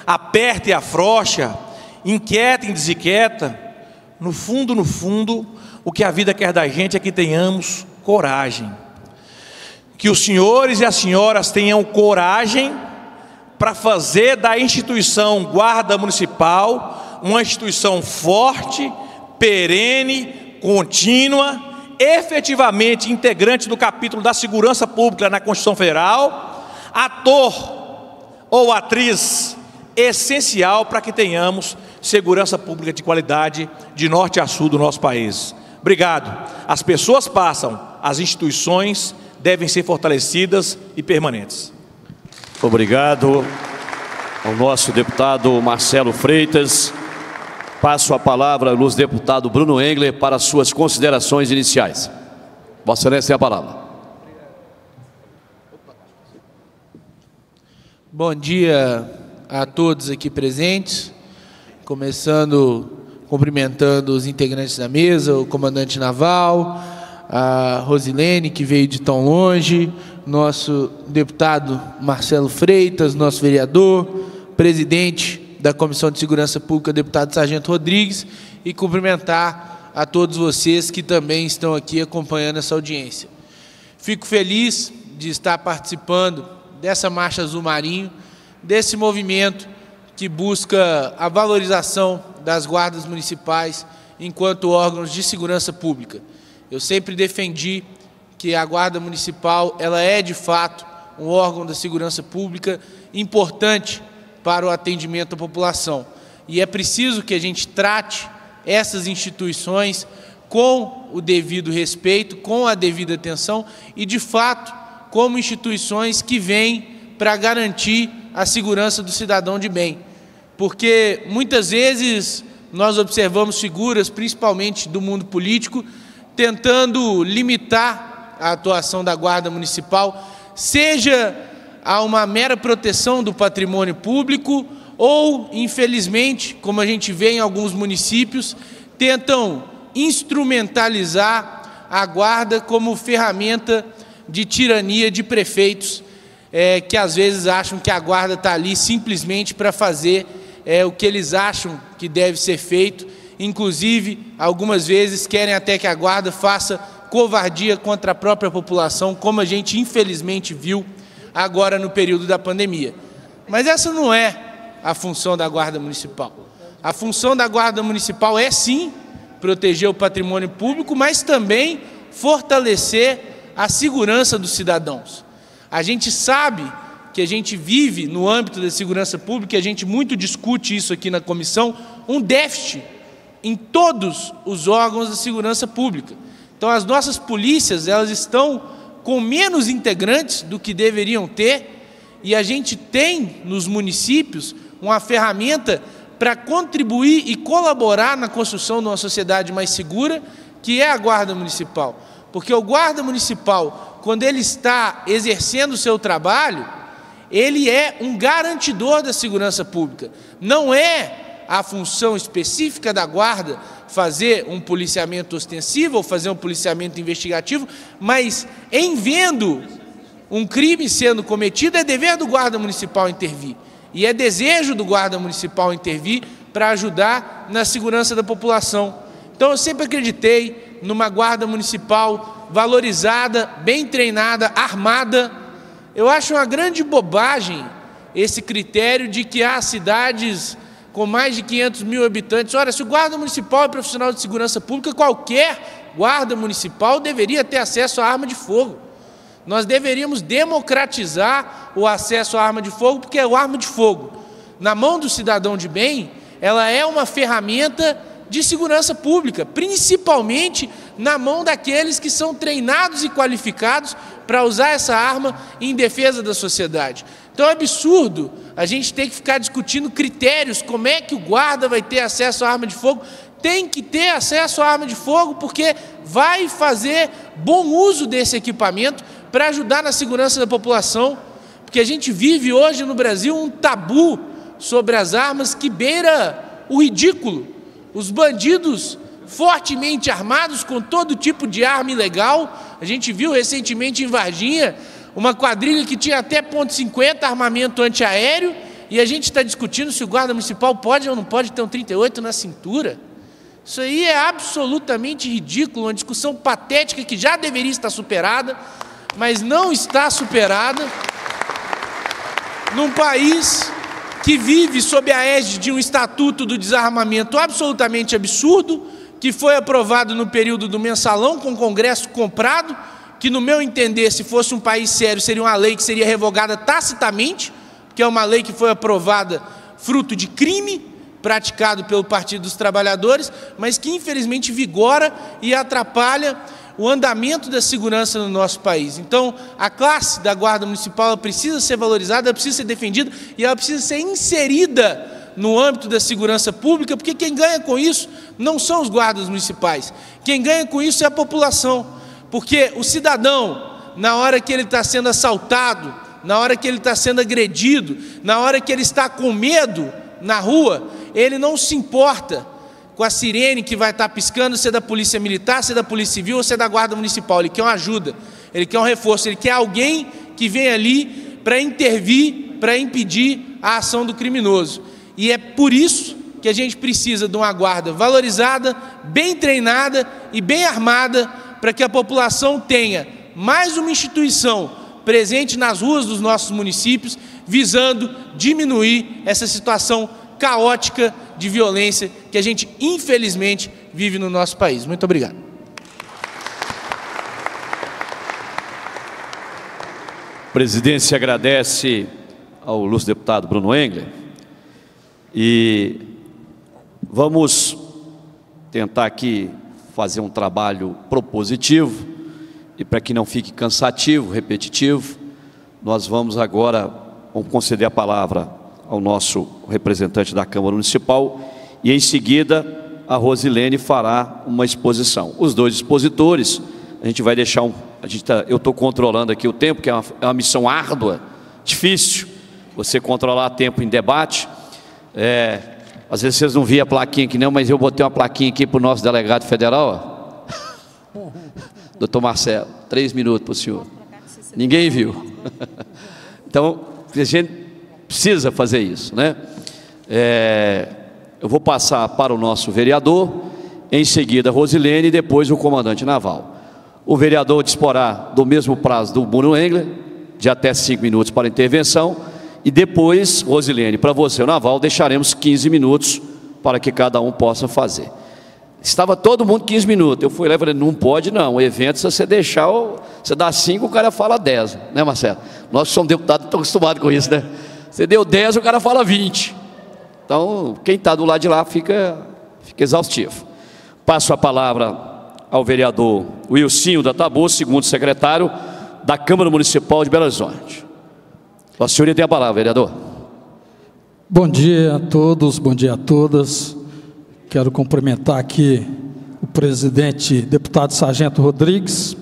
aperta e afrouxa, inquieta e desinquieta. No fundo, no fundo, o que a vida quer da gente é que tenhamos coragem. Que os senhores e as senhoras tenham coragem para fazer da instituição Guarda Municipal uma instituição forte, perene, contínua, efetivamente integrante do capítulo da segurança pública na Constituição Federal, ator ou atriz essencial para que tenhamos segurança pública de qualidade de norte a sul do nosso país. Obrigado. As pessoas passam, as instituições devem ser fortalecidas e permanentes. Obrigado ao nosso deputado Marcelo Freitas. Passo a palavra ao deputado Bruno Engler para suas considerações iniciais. Vossa Excelência tem a palavra. Bom dia a todos aqui presentes, começando cumprimentando os integrantes da mesa, o comandante naval, a Rosilene, que veio de tão longe, nosso deputado Marcelo Freitas, nosso vereador, presidente da Comissão de Segurança Pública, deputado Sargento Rodrigues, e cumprimentar a todos vocês que também estão aqui acompanhando essa audiência. Fico feliz de estar participando dessa Marcha Azul Marinho, desse movimento que busca a valorização das guardas municipais enquanto órgãos de segurança pública. Eu sempre defendi que a guarda municipal ela é de fato um órgão da segurança pública importante para o atendimento à população. E é preciso que a gente trate essas instituições com o devido respeito, com a devida atenção e, de fato, como instituições que vêm para garantir a segurança do cidadão de bem porque muitas vezes nós observamos figuras, principalmente do mundo político, tentando limitar a atuação da Guarda Municipal, seja a uma mera proteção do patrimônio público, ou, infelizmente, como a gente vê em alguns municípios, tentam instrumentalizar a guarda como ferramenta de tirania de prefeitos, é, que às vezes acham que a guarda está ali simplesmente para fazer é, o que eles acham que deve ser feito. Inclusive, algumas vezes querem até que a guarda faça covardia contra a própria população, como a gente infelizmente viu agora no período da pandemia. Mas essa não é a função da Guarda Municipal. A função da Guarda Municipal é sim proteger o patrimônio público, mas também fortalecer a segurança dos cidadãos. A gente sabe que a gente vive no âmbito da segurança pública, e a gente muito discute isso aqui na comissão, um déficit em todos os órgãos da segurança pública. Então as nossas polícias, elas estão com menos integrantes do que deveriam ter, e a gente tem nos municípios uma ferramenta para contribuir e colaborar na construção de uma sociedade mais segura, que é a Guarda Municipal. Porque o guarda municipal, quando ele está exercendo o seu trabalho, ele é um garantidor da segurança pública. Não é a função específica da guarda fazer um policiamento ostensivo ou fazer um policiamento investigativo, mas em vendo um crime sendo cometido, é dever do guarda municipal intervir. E é desejo do guarda municipal intervir para ajudar na segurança da população. Então eu sempre acreditei numa guarda municipal valorizada, bem treinada, armada, eu acho uma grande bobagem esse critério de que há cidades com mais de 500 mil habitantes. Ora, se o guarda municipal é profissional de segurança pública, qualquer guarda municipal deveria ter acesso à arma de fogo. Nós deveríamos democratizar o acesso à arma de fogo, porque a arma de fogo, na mão do cidadão de bem, ela é uma ferramenta de segurança pública, principalmente na mão daqueles que são treinados e qualificados para usar essa arma em defesa da sociedade. Então é absurdo a gente ter que ficar discutindo critérios, como é que o guarda vai ter acesso à arma de fogo. Tem que ter acesso à arma de fogo porque vai fazer bom uso desse equipamento para ajudar na segurança da população. Porque a gente vive hoje no Brasil um tabu sobre as armas que beira o ridículo. Os bandidos fortemente armados com todo tipo de arma ilegal. A gente viu recentemente em Varginha uma quadrilha que tinha até ponto .50 armamento antiaéreo e a gente está discutindo se o guarda municipal pode ou não pode ter um 38 na cintura. Isso aí é absolutamente ridículo, uma discussão patética que já deveria estar superada, mas não está superada num país que vive sob a égide de um estatuto do desarmamento absolutamente absurdo, que foi aprovado no período do mensalão com o Congresso comprado, que no meu entender, se fosse um país sério, seria uma lei que seria revogada tacitamente, que é uma lei que foi aprovada fruto de crime praticado pelo Partido dos Trabalhadores, mas que infelizmente vigora e atrapalha o andamento da segurança no nosso país. Então, a classe da Guarda Municipal precisa ser valorizada, ela precisa ser defendida e ela precisa ser inserida no âmbito da segurança pública, porque quem ganha com isso não são os guardas municipais, quem ganha com isso é a população, porque o cidadão, na hora que ele está sendo assaltado, na hora que ele está sendo agredido, na hora que ele está com medo na rua, ele não se importa com a sirene que vai estar tá piscando, se é da polícia militar, se é da polícia civil ou se é da guarda municipal. Ele quer uma ajuda, ele quer um reforço, ele quer alguém que venha ali para intervir, para impedir a ação do criminoso. E é por isso que a gente precisa de uma guarda valorizada, bem treinada e bem armada, para que a população tenha mais uma instituição presente nas ruas dos nossos municípios, visando diminuir essa situação caótica de violência que a gente, infelizmente, vive no nosso país. Muito obrigado. A presidência agradece ao ilustre deputado Bruno Engler e vamos tentar aqui fazer um trabalho propositivo e para que não fique cansativo, repetitivo, nós vamos agora vamos conceder a palavra ao nosso representante da Câmara Municipal e em seguida a Rosilene fará uma exposição. Os dois expositores, a gente vai deixar um, a gente tá, eu estou controlando aqui o tempo, que é uma, é uma, missão árdua, difícil, você controlar tempo em debate. É, às vezes vocês não viram a plaquinha aqui não, mas eu botei uma plaquinha aqui para o nosso delegado federal. Doutor Marcelo, três minutos para o senhor. Ninguém viu. Então, a gente precisa fazer isso, né? É, eu vou passar para o nosso vereador, em seguida Rosilene e depois o comandante naval. O vereador disporá do mesmo prazo do Bruno Engler, de até cinco minutos para intervenção, e depois, Rosilene, para você, o naval, deixaremos 15 minutos para que cada um possa fazer. Estava todo mundo 15 minutos. Eu fui lá e falei, não pode não. O evento, se você deixar, você dá 5, o cara fala 10, né, Marcelo? Nós somos deputados, estamos acostumados com isso, né? Você deu 10, o cara fala 20. Então, quem está do lado de lá fica, fica exaustivo. Passo a palavra ao vereador Wilsinho da Tabu, segundo secretário da Câmara Municipal de Belo Horizonte. A senhoria tem a palavra, vereador. Bom dia a todos, bom dia a todas. Quero cumprimentar aqui o presidente, deputado Sargento Rodrigues.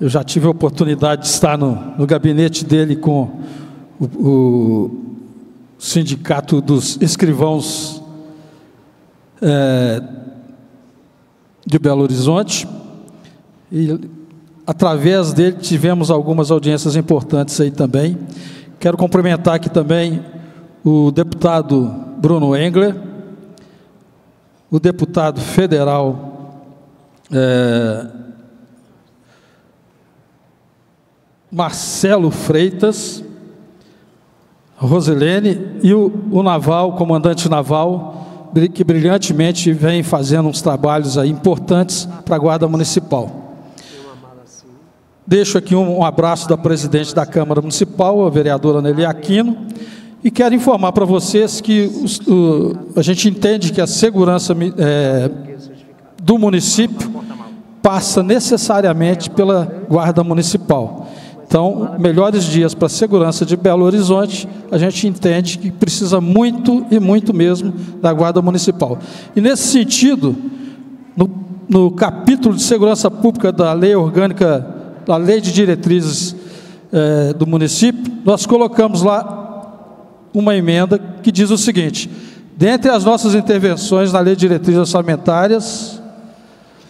Eu já tive a oportunidade de estar no, no gabinete dele com o, o Sindicato dos Escrivãos é, de Belo Horizonte, e através dele tivemos algumas audiências importantes aí também. Quero cumprimentar aqui também o deputado Bruno Engler, o deputado federal é, Marcelo Freitas, Rosilene e o, o naval, o comandante naval, que brilhantemente vem fazendo uns trabalhos aí importantes para a Guarda Municipal. Deixo aqui um, um, abraço da presidente da Câmara Municipal, a vereadora Nelly Aquino, e quero informar para vocês que os, o, a gente entende que a segurança é, do município passa necessariamente pela Guarda Municipal. Então, melhores dias para a segurança de Belo Horizonte, a gente entende que precisa muito e muito mesmo da Guarda Municipal. E nesse sentido, no, no capítulo de segurança pública da Lei Orgânica, da Lei de Diretrizes eh, do município, nós colocamos lá uma emenda que diz o seguinte: dentre as nossas intervenções na Lei de Diretrizes Orçamentárias,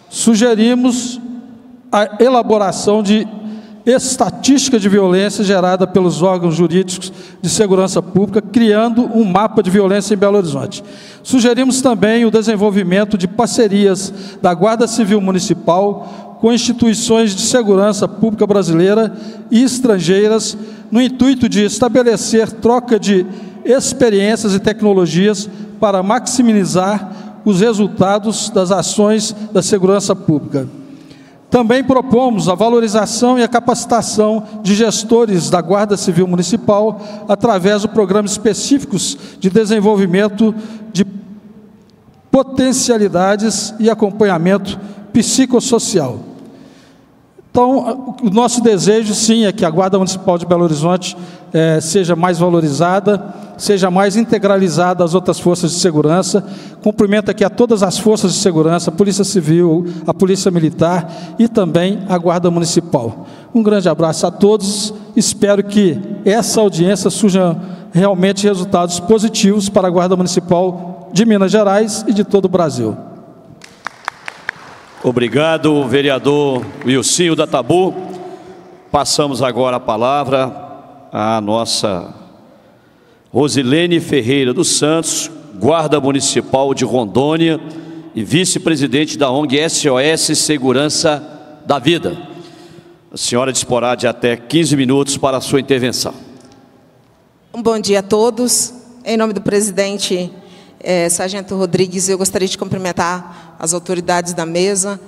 sugerimos a elaboração de estatística de violência gerada pelos órgãos jurídicos de segurança pública, criando um mapa de violência em Belo Horizonte. Sugerimos também o desenvolvimento de parcerias da Guarda Civil Municipal com instituições de segurança pública brasileira e estrangeiras, no intuito de estabelecer troca de experiências e tecnologias para maximizar os resultados das ações da segurança pública. Também propomos a valorização e a capacitação de gestores da Guarda Civil Municipal através de programas específicos de desenvolvimento de potencialidades e acompanhamento psicossocial. Então, o nosso desejo, sim, é que a Guarda Municipal de Belo Horizonte é, seja mais valorizada, seja mais integralizada às outras forças de segurança. Cumprimento aqui a todas as forças de segurança, a Polícia Civil, a Polícia Militar e também a Guarda Municipal. Um grande abraço a todos. Espero que essa audiência surja realmente resultados positivos para a Guarda Municipal de Minas Gerais e de todo o Brasil. Obrigado, vereador Wilcinho da Tabu. Passamos agora a palavra à nossa Rosilene Ferreira dos Santos, guarda municipal de Rondônia e vice-presidente da ONG SOS Segurança da Vida. A senhora disporá de até 15 minutos para a sua intervenção. Um bom dia a todos. Em nome do presidente é, Sargento Rodrigues, eu gostaria de cumprimentar as autoridades da mesa,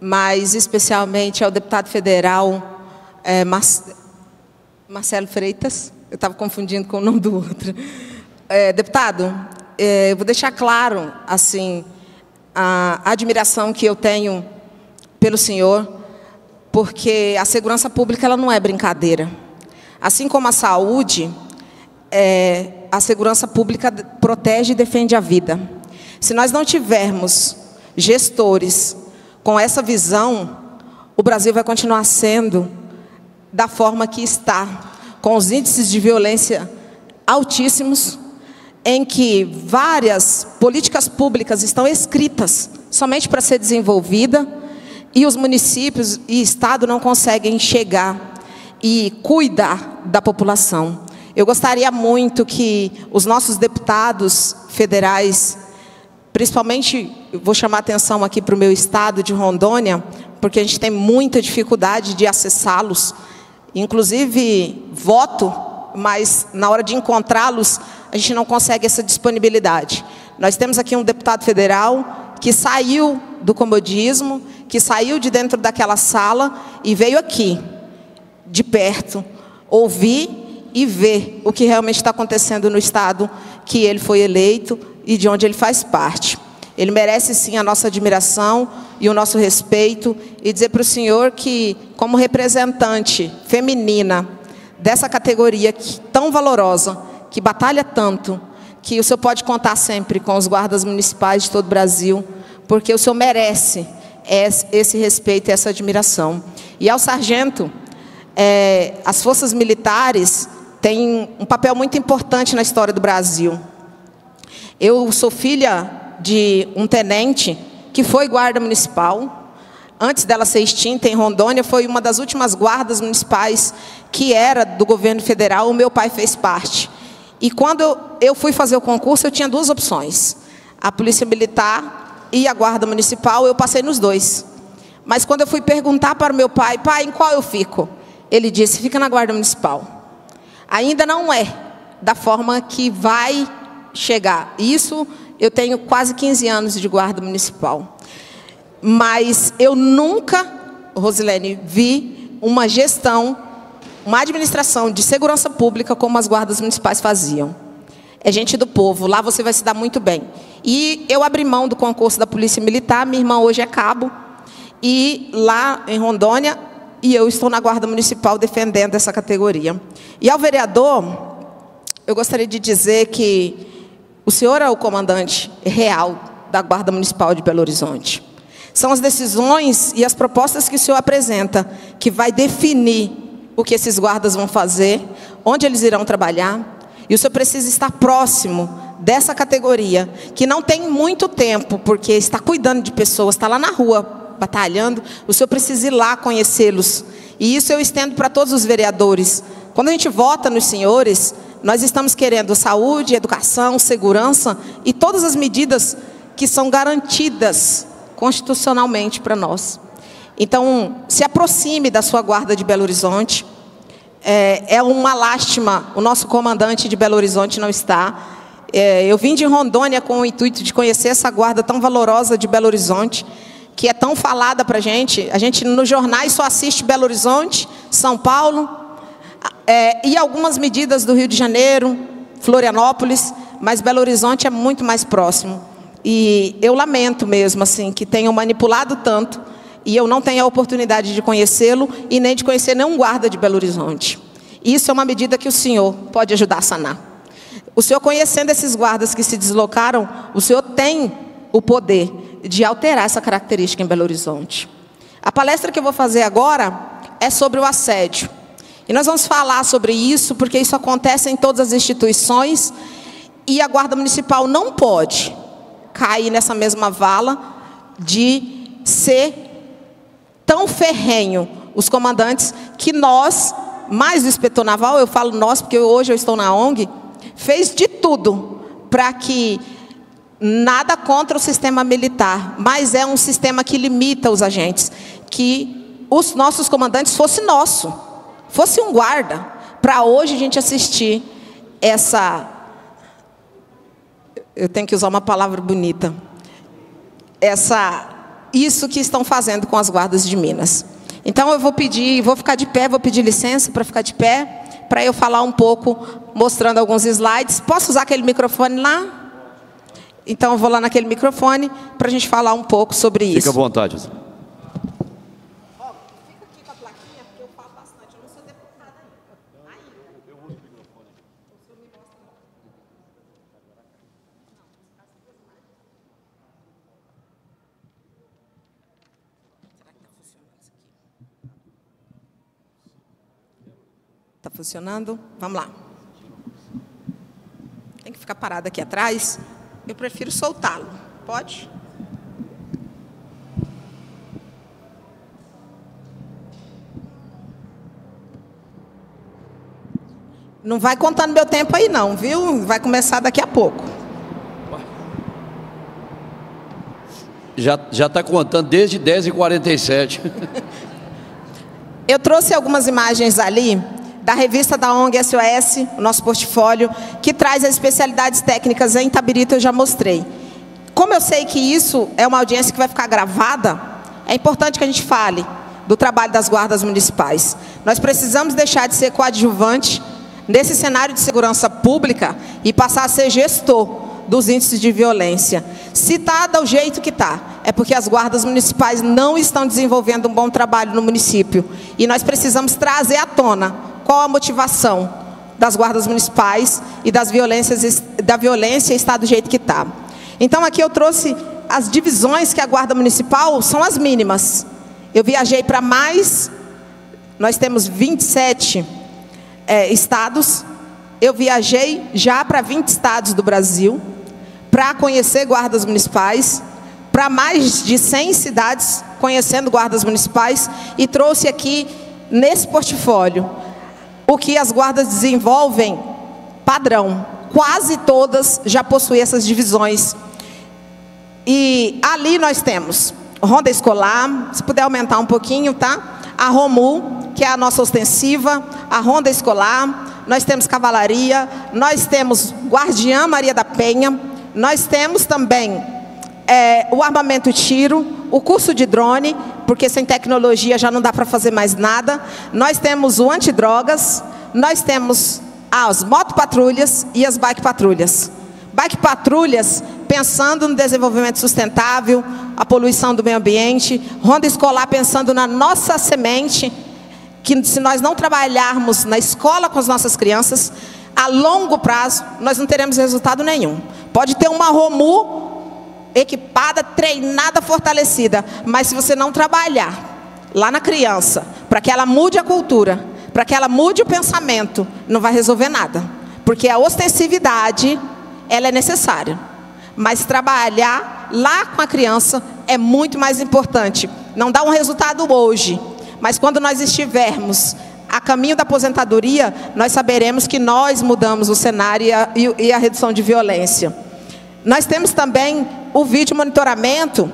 mas especialmente ao deputado federal é, Mar Marcelo Freitas. Eu estava confundindo com o nome do outro. É, deputado, é, vou deixar claro assim a admiração que eu tenho pelo senhor, porque a segurança pública ela não é brincadeira. Assim como a saúde, é, a segurança pública protege e defende a vida. Se nós não tivermos gestores com essa visão, o Brasil vai continuar sendo da forma que está, com os índices de violência altíssimos, em que várias políticas públicas estão escritas somente para ser desenvolvida e os municípios e estado não conseguem chegar e cuidar da população. Eu gostaria muito que os nossos deputados federais, principalmente, vou chamar atenção aqui para o meu estado de Rondônia, porque a gente tem muita dificuldade de acessá-los, inclusive voto, mas na hora de encontrá-los, a gente não consegue essa disponibilidade. Nós temos aqui um deputado federal que saiu do comodismo, que saiu de dentro daquela sala e veio aqui de perto, ouvir e ver o que realmente está acontecendo no Estado que ele foi eleito e de onde ele faz parte. Ele merece sim a nossa admiração e o nosso respeito e dizer para o senhor que, como representante feminina dessa categoria que, tão valorosa, que batalha tanto, que o senhor pode contar sempre com os guardas municipais de todo o Brasil, porque o senhor merece esse respeito e essa admiração. E ao sargento, é, as forças militares têm um papel muito importante na história do Brasil. Eu sou filha de um tenente que foi guarda municipal. Antes dela ser extinta em Rondônia, foi uma das últimas guardas municipais que era do governo federal. O meu pai fez parte. E quando eu fui fazer o concurso, eu tinha duas opções: a polícia militar e a guarda municipal. Eu passei nos dois. Mas quando eu fui perguntar para o meu pai, pai, em qual eu fico? Ele disse: fica na guarda municipal. Ainda não é da forma que vai chegar. Isso eu tenho quase 15 anos de guarda municipal. Mas eu nunca, Rosilene, vi uma gestão, uma administração de segurança pública como as guardas municipais faziam. É gente do povo, lá você vai se dar muito bem. E eu abri mão do concurso da Polícia Militar, minha irmã hoje é cabo, e lá em Rondônia e eu estou na Guarda Municipal defendendo essa categoria. E ao vereador, eu gostaria de dizer que o senhor é o comandante real da Guarda Municipal de Belo Horizonte. São as decisões e as propostas que o senhor apresenta que vai definir o que esses guardas vão fazer, onde eles irão trabalhar. E o senhor precisa estar próximo dessa categoria, que não tem muito tempo, porque está cuidando de pessoas, está lá na rua, batalhando, o senhor precisa ir lá conhecê-los. E isso eu estendo para todos os vereadores. Quando a gente vota nos senhores, nós estamos querendo saúde, educação, segurança e todas as medidas que são garantidas constitucionalmente para nós. Então, se aproxime da sua guarda de Belo Horizonte. É, é uma lástima, o nosso comandante de Belo Horizonte não está. É, eu vim de Rondônia com o intuito de conhecer essa guarda tão valorosa de Belo Horizonte que é tão falada para a gente. A gente nos jornais só assiste Belo Horizonte, São Paulo é, e algumas medidas do Rio de Janeiro, Florianópolis, mas Belo Horizonte é muito mais próximo. E eu lamento mesmo assim que tenham manipulado tanto e eu não tenho a oportunidade de conhecê-lo e nem de conhecer nenhum guarda de Belo Horizonte. Isso é uma medida que o senhor pode ajudar a sanar. O senhor conhecendo esses guardas que se deslocaram, o senhor tem o poder de alterar essa característica em Belo Horizonte. A palestra que eu vou fazer agora é sobre o assédio. E nós vamos falar sobre isso porque isso acontece em todas as instituições e a Guarda Municipal não pode cair nessa mesma vala de ser tão ferrenho os comandantes que nós, mais o inspetor naval, eu falo nós porque hoje eu estou na ONG, fez de tudo para que nada contra o sistema militar, mas é um sistema que limita os agentes, que os nossos comandantes fosse nosso, fosse um guarda, para hoje a gente assistir essa eu tenho que usar uma palavra bonita. Essa isso que estão fazendo com as guardas de Minas. Então eu vou pedir, vou ficar de pé, vou pedir licença para ficar de pé, para eu falar um pouco, mostrando alguns slides. Posso usar aquele microfone lá? Então eu vou lá naquele microfone para a gente falar um pouco sobre isso. Fica à vontade. Funcionando? Vamos lá. Tem que ficar parado aqui atrás. Eu prefiro soltá-lo. Pode? Não vai contando meu tempo aí não, viu? Vai começar daqui a pouco. Já está contando desde 10h47. Eu trouxe algumas imagens ali da revista da ONG SOS, o nosso portfólio, que traz as especialidades técnicas em Tabirito, eu já mostrei. Como eu sei que isso é uma audiência que vai ficar gravada, é importante que a gente fale do trabalho das guardas municipais. Nós precisamos deixar de ser coadjuvante nesse cenário de segurança pública e passar a ser gestor dos índices de violência. Se está do jeito que está, é porque as guardas municipais não estão desenvolvendo um bom trabalho no município. E nós precisamos trazer à tona qual a motivação das guardas municipais e das violências, da violência está do jeito que está. Então aqui eu trouxe as divisões que a guarda municipal são as mínimas. Eu viajei para mais, nós temos 27 é, estados. Eu viajei já para 20 estados do Brasil para conhecer guardas municipais, para mais de 100 cidades conhecendo guardas municipais e trouxe aqui nesse portfólio o que as guardas desenvolvem padrão. Quase todas já possuem essas divisões. E ali nós temos ronda escolar, se puder aumentar um pouquinho, tá? A Romu, que é a nossa ostensiva, a ronda escolar, nós temos cavalaria, nós temos guardiã Maria da Penha, nós temos também é, o armamento tiro, o curso de drone, porque sem tecnologia já não dá para fazer mais nada. Nós temos o antidrogas, nós temos as motopatrulhas e as bike patrulhas. Bike patrulhas pensando no desenvolvimento sustentável, a poluição do meio ambiente, ronda escolar pensando na nossa semente, que se nós não trabalharmos na escola com as nossas crianças, a longo prazo nós não teremos resultado nenhum. Pode ter uma Romu equipada, treinada, fortalecida. Mas se você não trabalhar lá na criança, para que ela mude a cultura, para que ela mude o pensamento, não vai resolver nada. Porque a ostensividade, ela é necessária. Mas trabalhar lá com a criança é muito mais importante. Não dá um resultado hoje, mas quando nós estivermos a caminho da aposentadoria, nós saberemos que nós mudamos o cenário e a, e a redução de violência. Nós temos também o vídeo monitoramento,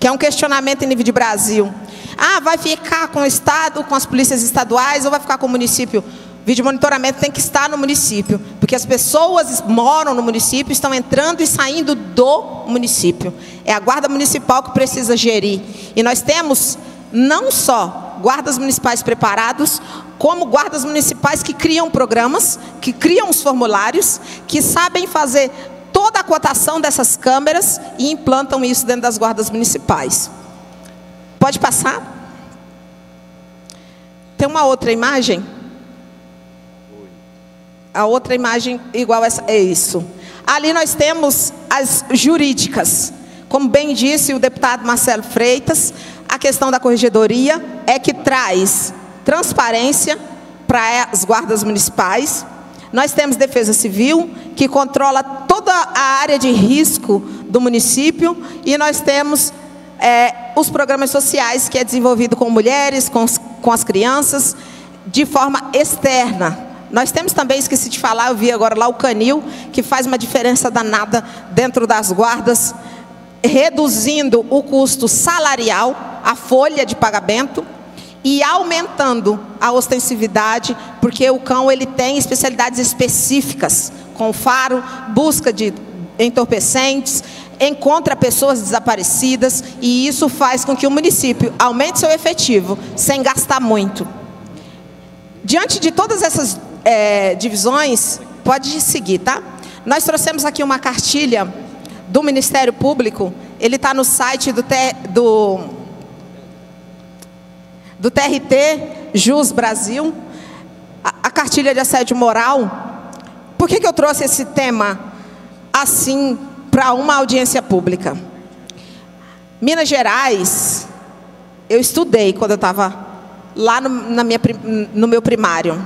que é um questionamento em nível de Brasil. Ah, vai ficar com o Estado, com as polícias estaduais ou vai ficar com o município? Vídeo monitoramento tem que estar no município, porque as pessoas moram no município, estão entrando e saindo do município. É a guarda municipal que precisa gerir. E nós temos não só guardas municipais preparados, como guardas municipais que criam programas, que criam os formulários, que sabem fazer toda a cotação dessas câmeras e implantam isso dentro das guardas municipais. Pode passar? Tem uma outra imagem? a outra imagem igual essa, é isso. Ali nós temos as jurídicas. Como bem disse o deputado Marcelo Freitas, a questão da corregedoria é que traz transparência para as guardas municipais. Nós temos defesa civil, que controla toda a área de risco do município, e nós temos é, os programas sociais, que é desenvolvido com mulheres, com, com as crianças, de forma externa. Nós temos também, esqueci de falar, eu vi agora lá o canil, que faz uma diferença danada dentro das guardas, reduzindo o custo salarial, a folha de pagamento, e aumentando a ostensividade, porque o cão ele tem especialidades específicas, com faro, busca de entorpecentes, encontra pessoas desaparecidas e isso faz com que o município aumente seu efetivo sem gastar muito. Diante de todas essas é, divisões, pode seguir, tá? Nós trouxemos aqui uma cartilha do Ministério Público, ele está no site do, do do TRT Jus Brasil, a, a cartilha de assédio moral. Por que, que eu trouxe esse tema assim para uma audiência pública? Minas Gerais, eu estudei quando eu estava lá no, na minha, no meu primário,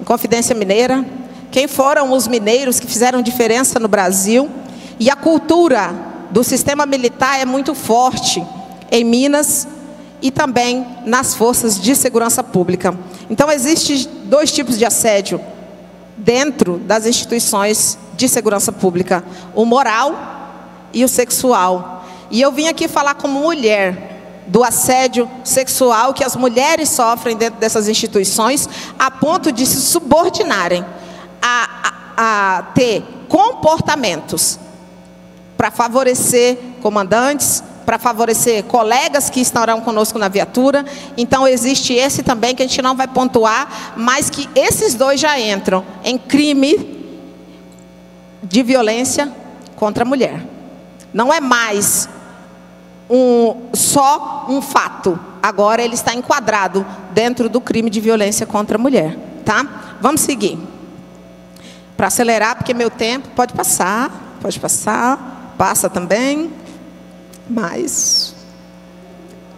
em Confidência Mineira. Quem foram os mineiros que fizeram diferença no Brasil? E a cultura do sistema militar é muito forte em Minas e também nas forças de segurança pública. Então, existem dois tipos de assédio dentro das instituições de segurança pública: o moral e o sexual. E eu vim aqui falar como mulher do assédio sexual que as mulheres sofrem dentro dessas instituições, a ponto de se subordinarem a, a, a ter comportamentos para favorecer comandantes, para favorecer colegas que estarão conosco na viatura. Então, existe esse também que a gente não vai pontuar, mas que esses dois já entram em crime de violência contra a mulher. Não é mais um, só um fato. Agora ele está enquadrado dentro do crime de violência contra a mulher. Tá? Vamos seguir. Para acelerar, porque meu tempo pode passar, pode passar, passa também. Mais.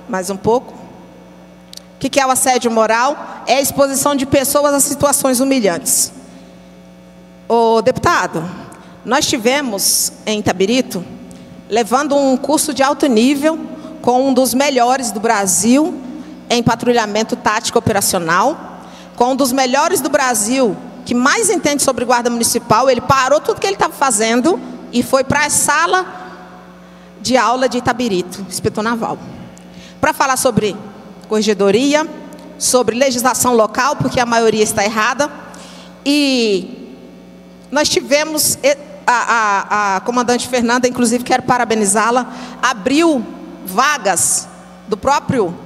Mais um pouco. O que é o assédio moral? É a exposição de pessoas a situações humilhantes. O deputado, nós tivemos em Itabirito, levando um curso de alto nível com um dos melhores do Brasil em patrulhamento tático operacional, com um dos melhores do Brasil que mais entende sobre guarda municipal. Ele parou tudo que ele estava fazendo e foi para a sala de aula de Itabirito, inspetor naval, para falar sobre corregedoria, sobre legislação local, porque a maioria está errada. E nós tivemos, a, a, a comandante Fernanda, inclusive quero parabenizá-la, abriu vagas do próprio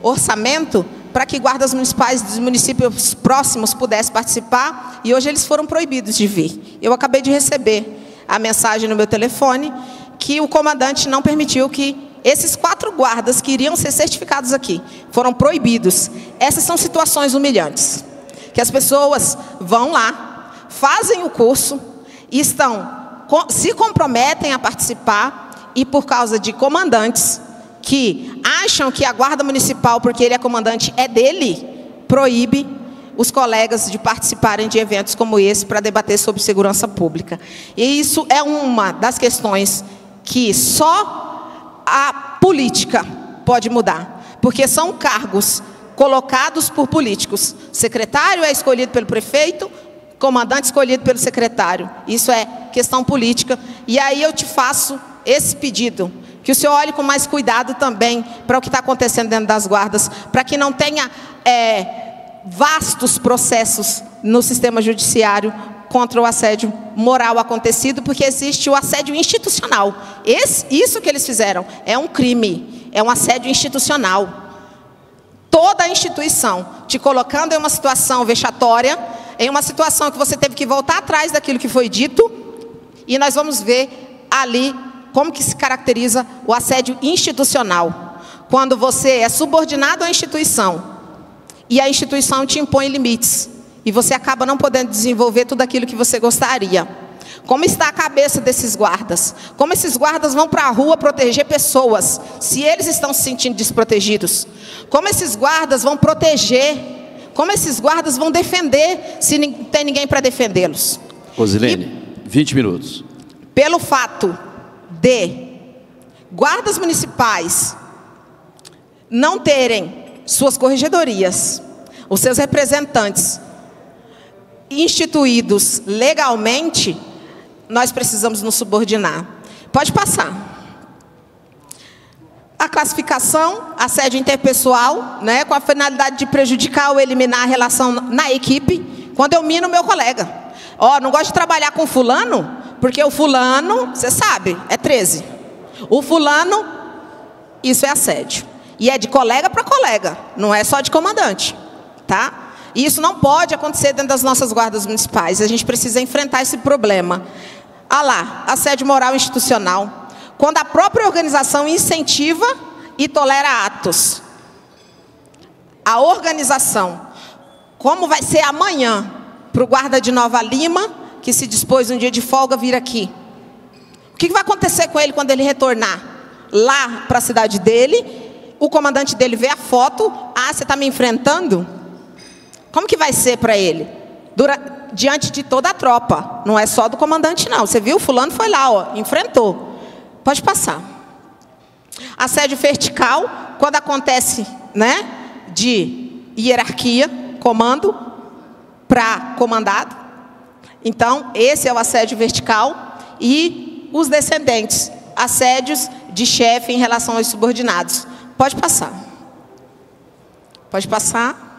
orçamento para que guardas municipais dos municípios próximos pudessem participar, e hoje eles foram proibidos de vir. Eu acabei de receber a mensagem no meu telefone que o comandante não permitiu que esses quatro guardas que iriam ser certificados aqui foram proibidos. Essas são situações humilhantes. Que as pessoas vão lá, fazem o curso, estão se comprometem a participar e por causa de comandantes que acham que a guarda municipal, porque ele é comandante, é dele, proíbe os colegas de participarem de eventos como esse para debater sobre segurança pública. E isso é uma das questões que só a política pode mudar, porque são cargos colocados por políticos. Secretário é escolhido pelo prefeito, comandante escolhido pelo secretário. Isso é questão política. E aí eu te faço esse pedido. Que o senhor olhe com mais cuidado também para o que está acontecendo dentro das guardas, para que não tenha é, vastos processos no sistema judiciário contra o assédio moral acontecido, porque existe o assédio institucional. Esse, isso que eles fizeram é um crime, é um assédio institucional. Toda a instituição te colocando em uma situação vexatória, em uma situação que você teve que voltar atrás daquilo que foi dito, e nós vamos ver ali como que se caracteriza o assédio institucional. Quando você é subordinado à instituição e a instituição te impõe limites e você acaba não podendo desenvolver tudo aquilo que você gostaria. Como está a cabeça desses guardas? Como esses guardas vão para a rua proteger pessoas, se eles estão se sentindo desprotegidos? Como esses guardas vão proteger? Como esses guardas vão defender se não tem ninguém para defendê-los? Rosilene, 20 minutos. Pelo fato de guardas municipais não terem suas corregedorias, os seus representantes instituídos legalmente, nós precisamos nos subordinar. Pode passar. A classificação, assédio interpessoal, né, com a finalidade de prejudicar ou eliminar a relação na equipe, quando eu mino meu colega. Ó, oh, não gosto de trabalhar com fulano, porque o fulano, você sabe, é 13. O fulano, isso é assédio. E é de colega para colega, não é só de comandante, tá? E isso não pode acontecer dentro das nossas guardas municipais. A gente precisa enfrentar esse problema. Ah lá, assédio moral institucional. Quando a própria organização incentiva e tolera atos. A organização, como vai ser amanhã, para o guarda de Nova Lima, que se dispôs um dia de folga vir aqui. O que vai acontecer com ele quando ele retornar lá para a cidade dele? O comandante dele vê a foto, ah, você está me enfrentando? Como que vai ser para ele? Dura, diante de toda a tropa. Não é só do comandante, não. Você viu? Fulano foi lá, ó, enfrentou. Pode passar. Assédio vertical, quando acontece, né, de hierarquia, comando para comandado. Então, esse é o assédio vertical e os descendentes, assédios de chefe em relação aos subordinados. Pode passar. Pode passar.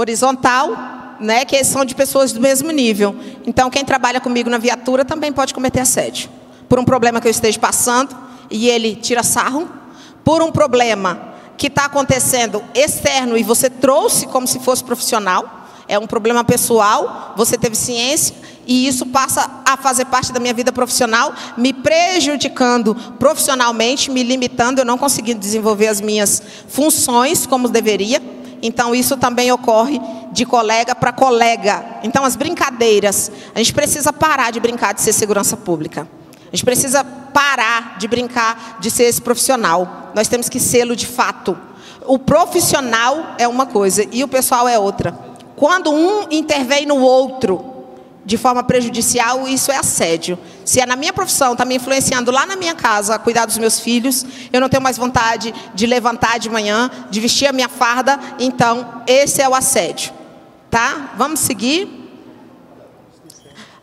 Horizontal, né, que são de pessoas do mesmo nível. Então, quem trabalha comigo na viatura também pode cometer assédio. Por um problema que eu esteja passando e ele tira sarro. Por um problema que está acontecendo externo e você trouxe como se fosse profissional. É um problema pessoal, você teve ciência e isso passa a fazer parte da minha vida profissional, me prejudicando profissionalmente, me limitando, eu não conseguindo desenvolver as minhas funções como deveria. Então, isso também ocorre de colega para colega. Então, as brincadeiras, a gente precisa parar de brincar de ser segurança pública. A gente precisa parar de brincar de ser esse profissional. Nós temos que sê-lo de fato. O profissional é uma coisa e o pessoal é outra. Quando um intervém no outro, de forma prejudicial, isso é assédio. Se é na minha profissão, está me influenciando lá na minha casa a cuidar dos meus filhos, eu não tenho mais vontade de levantar de manhã, de vestir a minha farda, então esse é o assédio. Tá? Vamos seguir.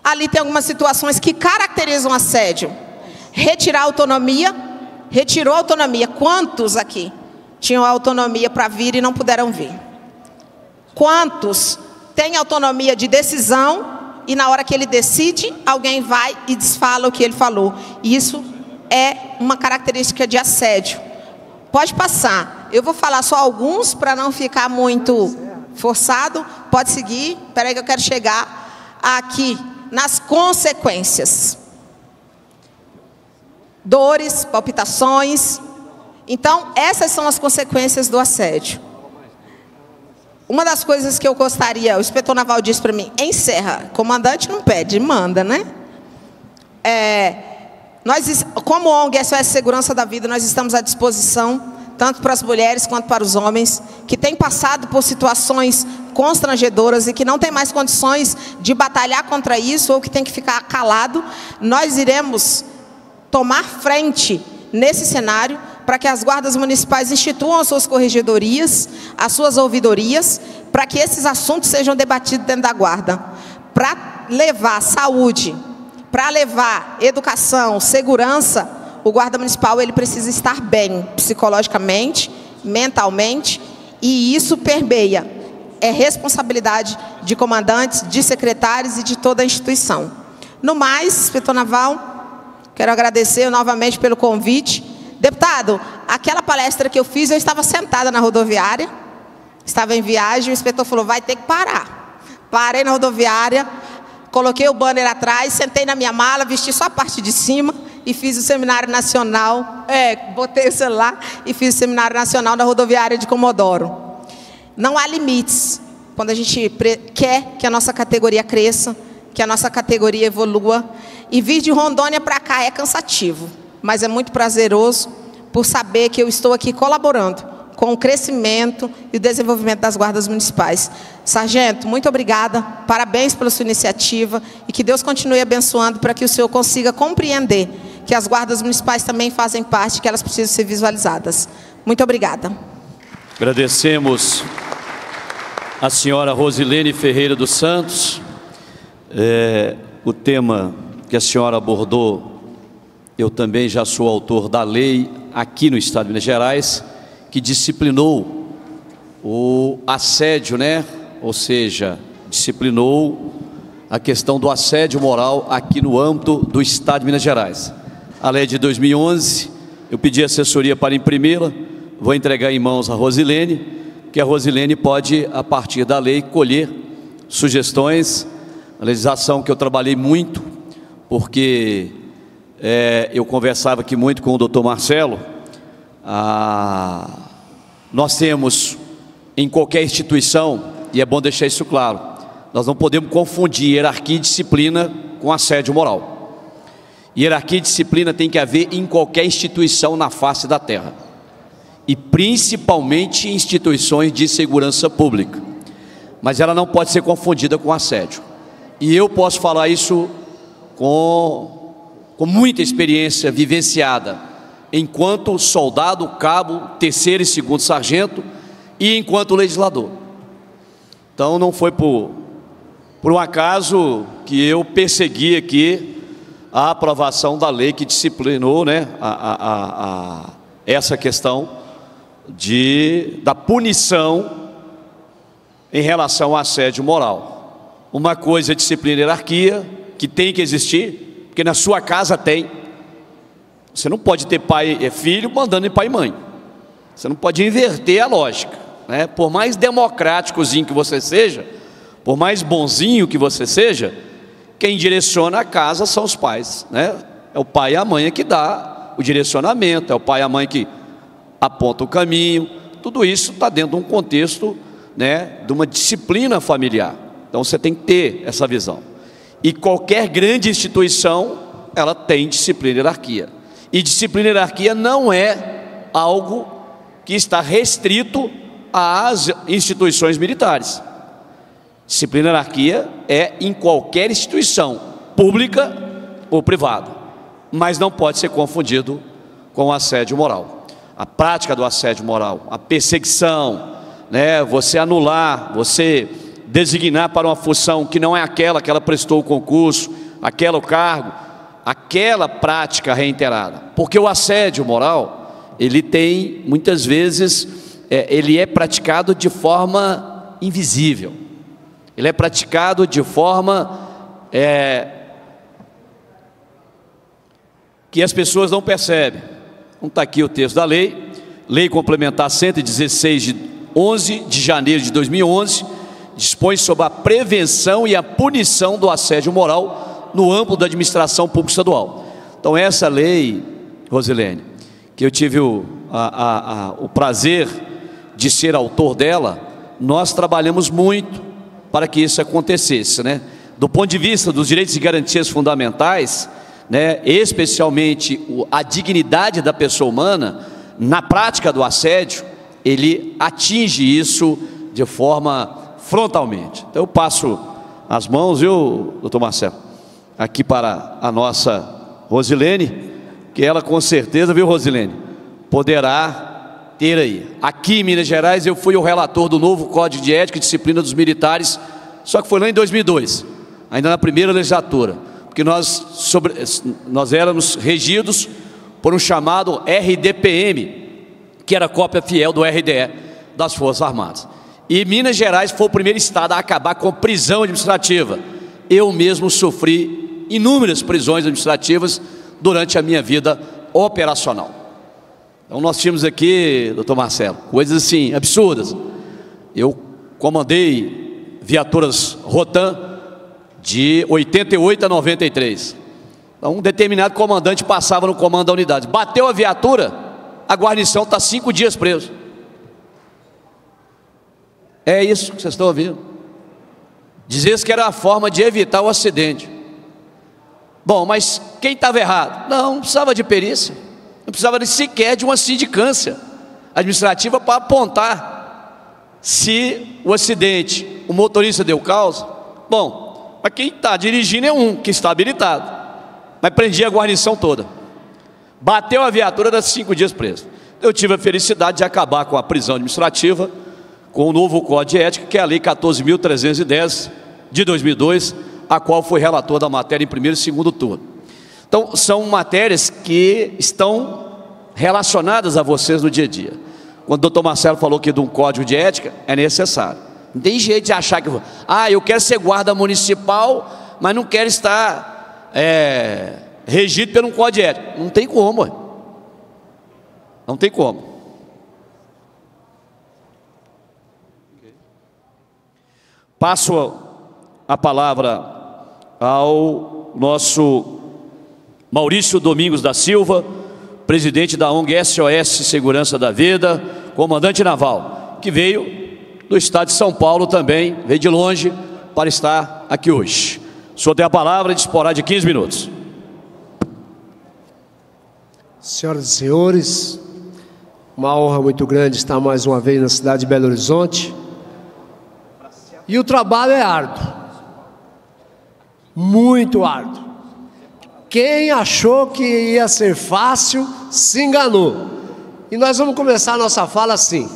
Ali tem algumas situações que caracterizam assédio. Retirar autonomia, retirou autonomia. Quantos aqui tinham autonomia para vir e não puderam vir? Quantos têm autonomia de decisão e na hora que ele decide, alguém vai e desfala o que ele falou. Isso é uma característica de assédio. Pode passar. Eu vou falar só alguns para não ficar muito forçado. Pode seguir. Espera aí que eu quero chegar aqui nas consequências. Dores, palpitações. Então, essas são as consequências do assédio. Uma das coisas que eu gostaria, o inspetor naval disse para mim, encerra, comandante não pede, manda, né? É, nós, como ONG SOS Segurança da Vida, nós estamos à disposição, tanto para as mulheres quanto para os homens, que têm passado por situações constrangedoras e que não têm mais condições de batalhar contra isso ou que tem que ficar calado, nós iremos tomar frente nesse cenário para que as guardas municipais instituam as suas corregedorias, as suas ouvidorias, para que esses assuntos sejam debatidos dentro da guarda, para levar saúde, para levar educação, segurança, o guarda municipal ele precisa estar bem psicologicamente, mentalmente, e isso permeia é responsabilidade de comandantes, de secretários e de toda a instituição. No mais, inspetor naval, quero agradecer novamente pelo convite Deputado, aquela palestra que eu fiz, eu estava sentada na rodoviária, estava em viagem, o inspetor falou, vai ter que parar. Parei na rodoviária, coloquei o banner atrás, sentei na minha mala, vesti só a parte de cima e fiz o seminário nacional, é, botei o celular e fiz o seminário nacional na rodoviária de Comodoro. Não há limites. quando a gente quer que a nossa categoria cresça, que a nossa categoria evolua. E vir de Rondônia para cá é cansativo, mas é muito prazeroso por saber que eu estou aqui colaborando com o crescimento e o desenvolvimento das guardas municipais. Sargento, muito obrigada, parabéns pela sua iniciativa e que Deus continue abençoando para que o senhor consiga compreender que as guardas municipais também fazem parte, que elas precisam ser visualizadas. Muito obrigada. Agradecemos a senhora Rosilene Ferreira dos Santos. É, o tema que a senhora abordou, eu também já sou autor da lei aqui no Estado de Minas Gerais, que disciplinou o assédio, né? Ou seja, disciplinou a questão do assédio moral aqui no âmbito do Estado de Minas Gerais. A lei de 2011, eu pedi assessoria para imprimi-la, vou entregar em mãos a Rosilene, que a Rosilene pode, a partir da lei, colher sugestões, a legislação que eu trabalhei muito, porque é, eu conversava aqui muito com o doutor Marcelo, ah, nós temos em qualquer instituição, e é bom deixar isso claro, nós não podemos confundir hierarquia e disciplina com assédio moral. Hierarquia e disciplina tem que haver em qualquer instituição na face da terra, e principalmente instituições de segurança pública, mas ela não pode ser confundida com assédio. E eu posso falar isso com, com muita experiência vivenciada enquanto soldado, cabo, terceiro e segundo sargento e enquanto legislador. Então não foi por, por um acaso que eu persegui aqui a aprovação da lei que disciplinou né, a, a, a, essa questão de, da punição em relação ao assédio moral. Uma coisa é disciplina e hierarquia, que tem que existir, porque na sua casa tem, você não pode ter pai e filho mandando em pai e mãe. Você não pode inverter a lógica. Né? Por mais democráticozinho que você seja, por mais bonzinho que você seja, quem direciona a casa são os pais. Né? É o pai e a mãe que dá o direcionamento, é o pai e a mãe que aponta o caminho. Tudo isso está dentro de um contexto né, de uma disciplina familiar. Então você tem que ter essa visão. E qualquer grande instituição, ela tem disciplina e hierarquia. E disciplina e hierarquia não é algo que está restrito às instituições militares. Disciplina e hierarquia é em qualquer instituição, pública ou privada, mas não pode ser confundido com o assédio moral. A prática do assédio moral, a perseguição, né, você anular, você designar para uma função que não é aquela que ela prestou o concurso, aquela o cargo, aquela prática reiterada. Porque o assédio moral, ele tem, muitas vezes, é, ele é praticado de forma invisível. Ele é praticado de forma é, que as pessoas não percebem. Então está aqui o texto da lei, Lei Complementar 116 de 11 de janeiro de 2011, dispõe sobre a prevenção e a punição do assédio moral no âmbito da administração pública estadual. Então, essa lei, Rosilene, que eu tive o, a, a, a, o prazer de ser autor dela, nós trabalhamos muito para que isso acontecesse, né? Do ponto de vista dos direitos e garantias fundamentais, né, especialmente a dignidade da pessoa humana, na prática do assédio, ele atinge isso de forma frontalmente. Então eu passo as mãos, viu, doutor Marcelo? aqui para a nossa Rosilene, que ela com certeza, viu Rosilene, poderá ter aí. Aqui em Minas Gerais eu fui o relator do novo Código de Ética e Disciplina dos Militares, só que foi lá em 2002, ainda na primeira legislatura, porque nós, sobre, nós éramos regidos por um chamado RDPM, que era cópia fiel do RDE das Forças Armadas. E Minas Gerais foi o primeiro estado a acabar com prisão administrativa. Eu mesmo sofri inúmeras prisões administrativas durante a minha vida operacional. Então nós tínhamos aqui, doutor Marcelo, coisas assim absurdas. Eu comandei viaturas Rotan de 88 a 93. Então um determinado comandante passava no comando da unidade, bateu a viatura, a guarnição está cinco dias preso. É isso que vocês estão ouvindo. Dizia que era a forma de evitar o acidente. Bom, mas quem estava errado? Não, não precisava de perícia, não precisava sequer de uma sindicância administrativa para apontar se o acidente, o motorista deu causa. Bom, mas quem está dirigindo é um que está habilitado, mas prendia a guarnição toda. Bateu a viatura, era cinco dias preso. Eu tive a felicidade de acabar com a prisão administrativa com o novo Código de Ética, que é a Lei 14.310 de 2002, a qual foi relator da matéria em primeiro e segundo turno. Então, são matérias que estão relacionadas a vocês no dia a dia. Quando o doutor Marcelo falou que de um código de ética, é necessário. Não tem jeito de achar que, ah, eu quero ser guarda municipal, mas não quero estar é, regido por um código de ética. Não tem como. Não tem como. Passo a palavra ao nosso Maurício Domingos da Silva, presidente da ONG SOS Segurança da Vida, comandante naval, que veio do estado de São Paulo também, veio de longe para estar aqui hoje. O senhor tem a palavra e disporá de 15 minutos. Senhoras e senhores, uma honra muito grande estar mais uma vez na cidade de Belo Horizonte e o trabalho é árduo, muito árduo. Quem achou que ia ser fácil se enganou. E nós vamos começar a nossa fala assim.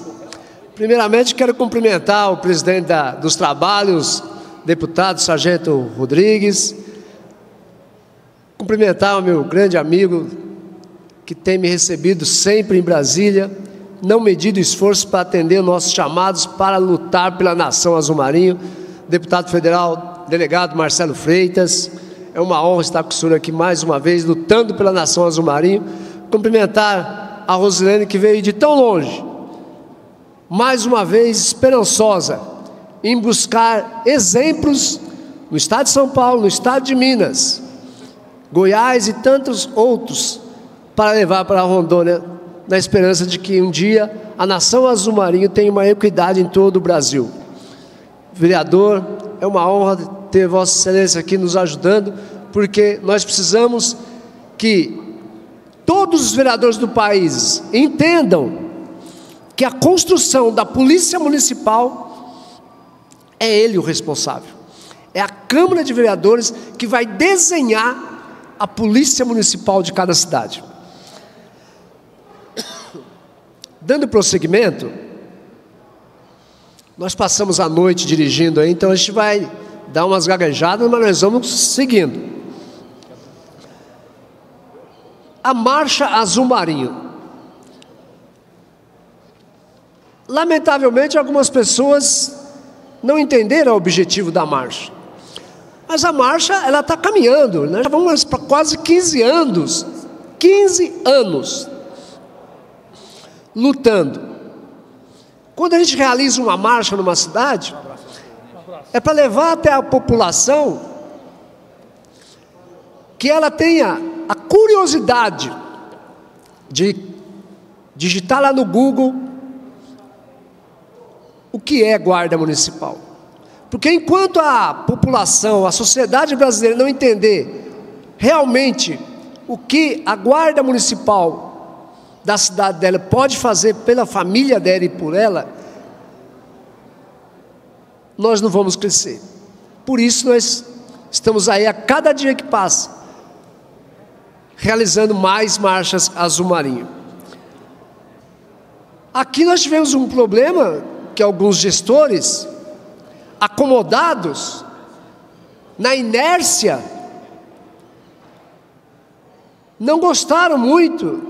Primeiramente, quero cumprimentar o presidente da, dos trabalhos, deputado Sargento Rodrigues, cumprimentar o meu grande amigo que tem me recebido sempre em Brasília não medido esforço para atender nossos chamados para lutar pela nação azul marinho. Deputado federal, delegado Marcelo Freitas, é uma honra estar com o senhor aqui mais uma vez, lutando pela nação azul marinho. Cumprimentar a Rosilene que veio de tão longe, mais uma vez esperançosa em buscar exemplos no estado de São Paulo, no estado de Minas, Goiás e tantos outros para levar para a Rondônia na esperança de que um dia a nação azul marinho tenha uma equidade em todo o Brasil. Vereador, é uma honra ter Vossa Excelência aqui nos ajudando, porque nós precisamos que todos os vereadores do país entendam que a construção da Polícia Municipal é ele o responsável. É a Câmara de Vereadores que vai desenhar a Polícia Municipal de cada cidade. Dando prosseguimento, nós passamos a noite dirigindo aí, então a gente vai dar umas gaguejadas, mas nós vamos seguindo. A Marcha Azul Marinho. Lamentavelmente, algumas pessoas não entenderam o objetivo da marcha. Mas a marcha, ela está caminhando, né? já vamos para quase 15 anos. 15 anos lutando. Quando a gente realiza uma marcha numa cidade, é para levar até a população que ela tenha a curiosidade de digitar lá no Google o que é guarda municipal. Porque enquanto a população, a sociedade brasileira não entender realmente o que a guarda municipal da cidade dela pode fazer pela família dela e por ela, nós não vamos crescer. Por isso nós estamos aí a cada dia que passa, realizando mais marchas azul marinho. Aqui nós tivemos um problema que alguns gestores, acomodados na inércia, não gostaram muito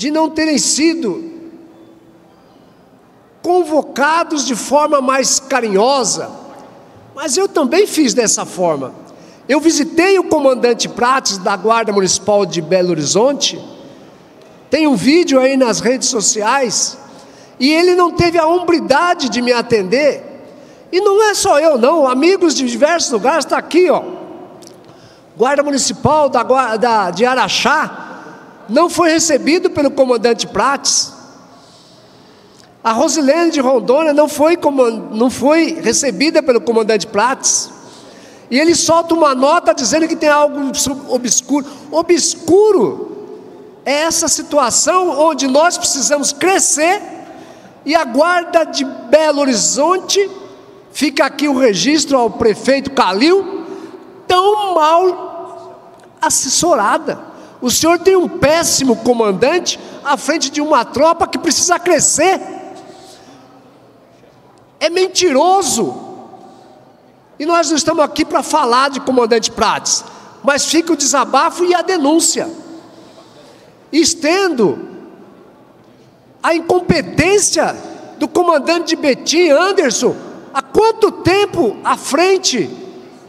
de não terem sido convocados de forma mais carinhosa, mas eu também fiz dessa forma. Eu visitei o comandante Prates da Guarda Municipal de Belo Horizonte, tem um vídeo aí nas redes sociais, e ele não teve a hombridade de me atender. E não é só eu, não, amigos de diversos lugares, está aqui, ó. Guarda Municipal da, da, de Araxá, não foi recebido pelo comandante Prates. A Rosilene de Rondônia não foi, não foi recebida pelo comandante Prates. E ele solta uma nota dizendo que tem algo obscuro. Obscuro é essa situação onde nós precisamos crescer e a guarda de Belo Horizonte, fica aqui o registro ao prefeito Calil, tão mal assessorada. O senhor tem um péssimo comandante à frente de uma tropa que precisa crescer. É mentiroso. E nós não estamos aqui para falar de comandante Prates, mas fica o desabafo e a denúncia. Estendo a incompetência do comandante de Betim, Anderson, há quanto tempo à frente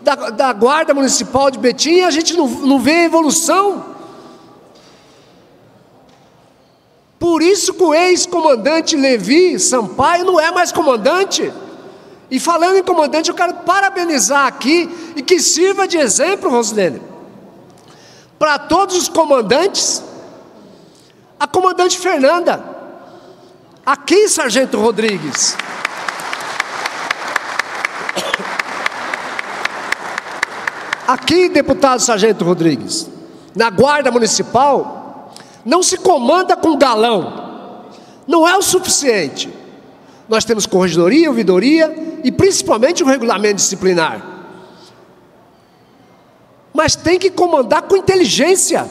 da, da Guarda Municipal de Betim a gente não, não vê evolução? Por isso que o ex-comandante Levi Sampaio não é mais comandante. E falando em comandante, eu quero parabenizar aqui e que sirva de exemplo, Rosilene, para todos os comandantes, a comandante Fernanda, aqui, Sargento Rodrigues. Aqui, deputado Sargento Rodrigues, na Guarda Municipal, não se comanda com galão. Não é o suficiente. Nós temos corregedoria, ouvidoria e principalmente o regulamento disciplinar. Mas tem que comandar com inteligência.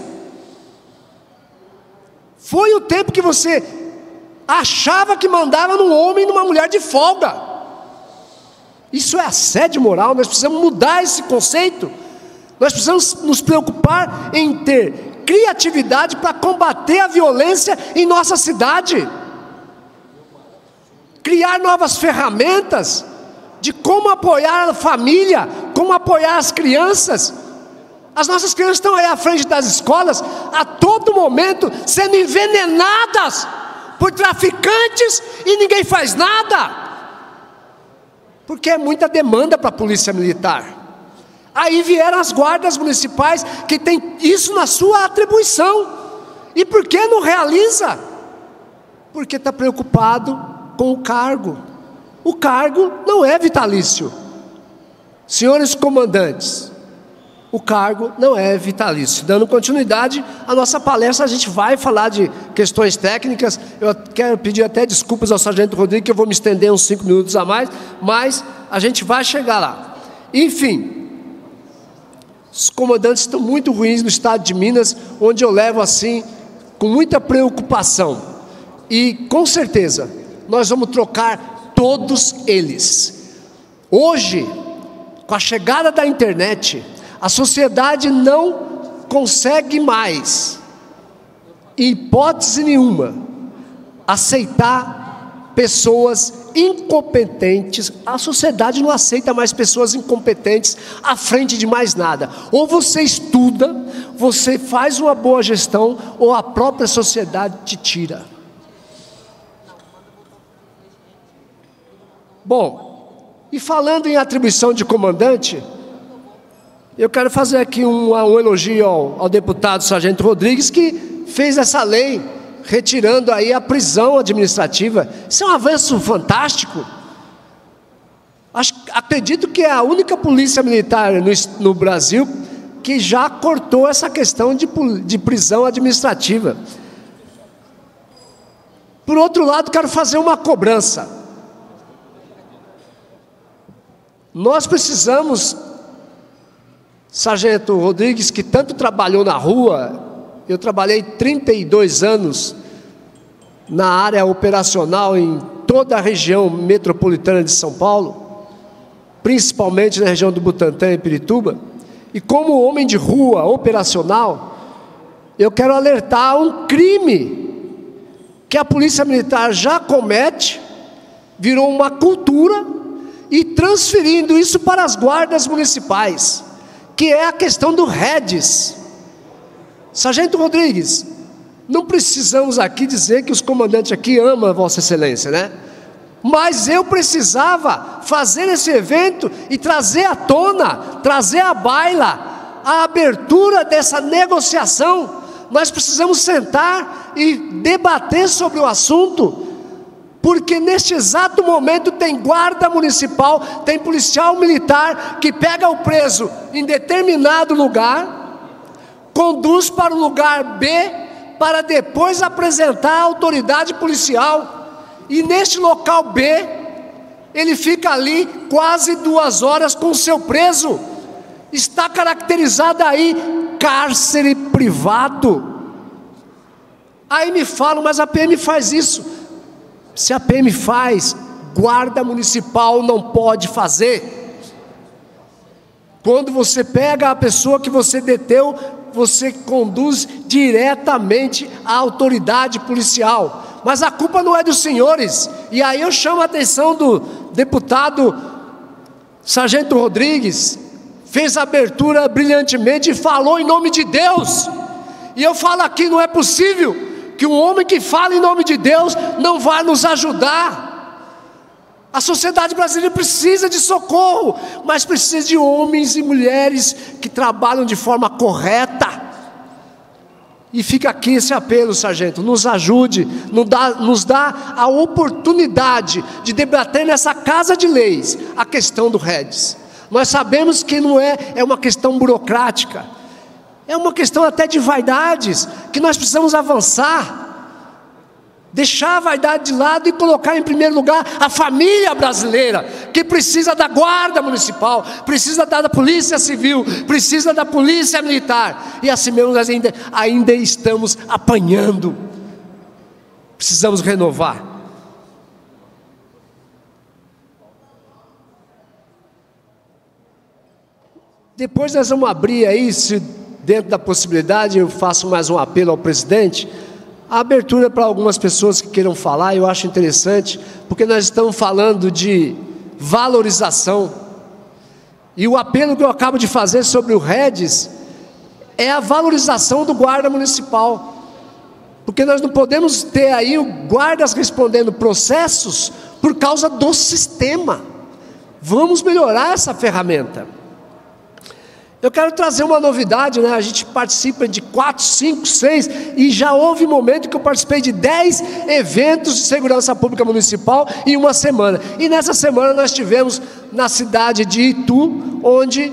Foi o tempo que você achava que mandava num homem e numa mulher de folga. Isso é assédio moral, nós precisamos mudar esse conceito. Nós precisamos nos preocupar em ter criatividade para combater a violência em nossa cidade, criar novas ferramentas de como apoiar a família, como apoiar as crianças. As nossas crianças estão aí à frente das escolas, a todo momento sendo envenenadas por traficantes e ninguém faz nada, porque é muita demanda para a polícia militar. Aí vieram as guardas municipais que tem isso na sua atribuição. E por que não realiza? Porque está preocupado com o cargo. O cargo não é vitalício. Senhores comandantes, o cargo não é vitalício. Dando continuidade à nossa palestra, a gente vai falar de questões técnicas. Eu quero pedir até desculpas ao Sargento Rodrigo, que eu vou me estender uns cinco minutos a mais, mas a gente vai chegar lá. Enfim, os comandantes estão muito ruins no estado de Minas, onde eu levo assim, com muita preocupação. E com certeza, nós vamos trocar todos eles. Hoje, com a chegada da internet, a sociedade não consegue mais, em hipótese nenhuma, aceitar pessoas incompetentes, a sociedade não aceita mais pessoas incompetentes à frente de mais nada. Ou você estuda, você faz uma boa gestão, ou a própria sociedade te tira. Bom, e falando em atribuição de comandante, eu quero fazer aqui um, um elogio ao, ao deputado Sargento Rodrigues, que fez essa lei retirando aí a prisão administrativa. Isso é um avanço fantástico. Acho, acredito que é a única polícia militar no, no Brasil que já cortou essa questão de, de prisão administrativa. Por outro lado, quero fazer uma cobrança. Nós precisamos, Sargento Rodrigues, que tanto trabalhou na rua, eu trabalhei 32 anos na área operacional em toda a região metropolitana de São Paulo, principalmente na região do Butantã e Pirituba. E como homem de rua operacional, eu quero alertar um crime que a Polícia Militar já comete, virou uma cultura e transferindo isso para as guardas municipais, que é a questão do REDES. Sargento Rodrigues, não precisamos aqui dizer que os comandantes aqui amam Vossa Excelência, né? Mas eu precisava fazer esse evento e trazer à tona, trazer à baila a abertura dessa negociação. Nós precisamos sentar e debater sobre o assunto Porque neste exato momento tem guarda municipal, tem policial militar que pega o preso em determinado lugar, conduz para o lugar B, para depois apresentar à autoridade policial. E neste local B, ele fica ali quase duas horas com o seu preso. Está caracterizado aí cárcere privado. Aí me falam, mas a PM faz isso. Se a PM faz, guarda municipal não pode fazer. Quando você pega a pessoa que você deteu, você conduz diretamente à autoridade policial. Mas a culpa não é dos senhores. E aí eu chamo a atenção do deputado Sargento Rodrigues, fez a abertura brilhantemente e falou em nome de Deus. E eu falo aqui, não é possível que um homem que fala em nome de Deus não vai nos ajudar. A sociedade brasileira precisa de socorro, mas precisa de homens e mulheres que trabalham de forma correta. E fica aqui esse apelo, sargento, nos ajude, nos dá, nos dá a oportunidade de debater nessa casa de leis a questão do REDS. Nós sabemos que não é, é uma questão burocrática, é uma questão até de vaidades, que nós precisamos avançar. Deixar a vaidade de lado e colocar em primeiro lugar a família brasileira, que precisa da guarda municipal, precisa da, polícia civil, precisa da polícia militar. E assim mesmo nós ainda, ainda estamos apanhando. Precisamos renovar. Depois nós vamos abrir aí, se dentro da possibilidade, eu faço mais um apelo ao presidente. A abertura para algumas pessoas que queiram falar, eu acho interessante, porque nós estamos falando de valorização. E o apelo que eu acabo de fazer sobre o REDES é a valorização do guarda municipal. Porque nós não podemos ter aí guardas respondendo processos por causa do sistema. Vamos melhorar essa ferramenta. Eu quero trazer uma novidade, né? A gente participa de quatro, cinco, seis, e já houve momento que eu participei de dez eventos de segurança pública municipal em uma semana. E nessa semana nós tivemos na cidade de Itu, onde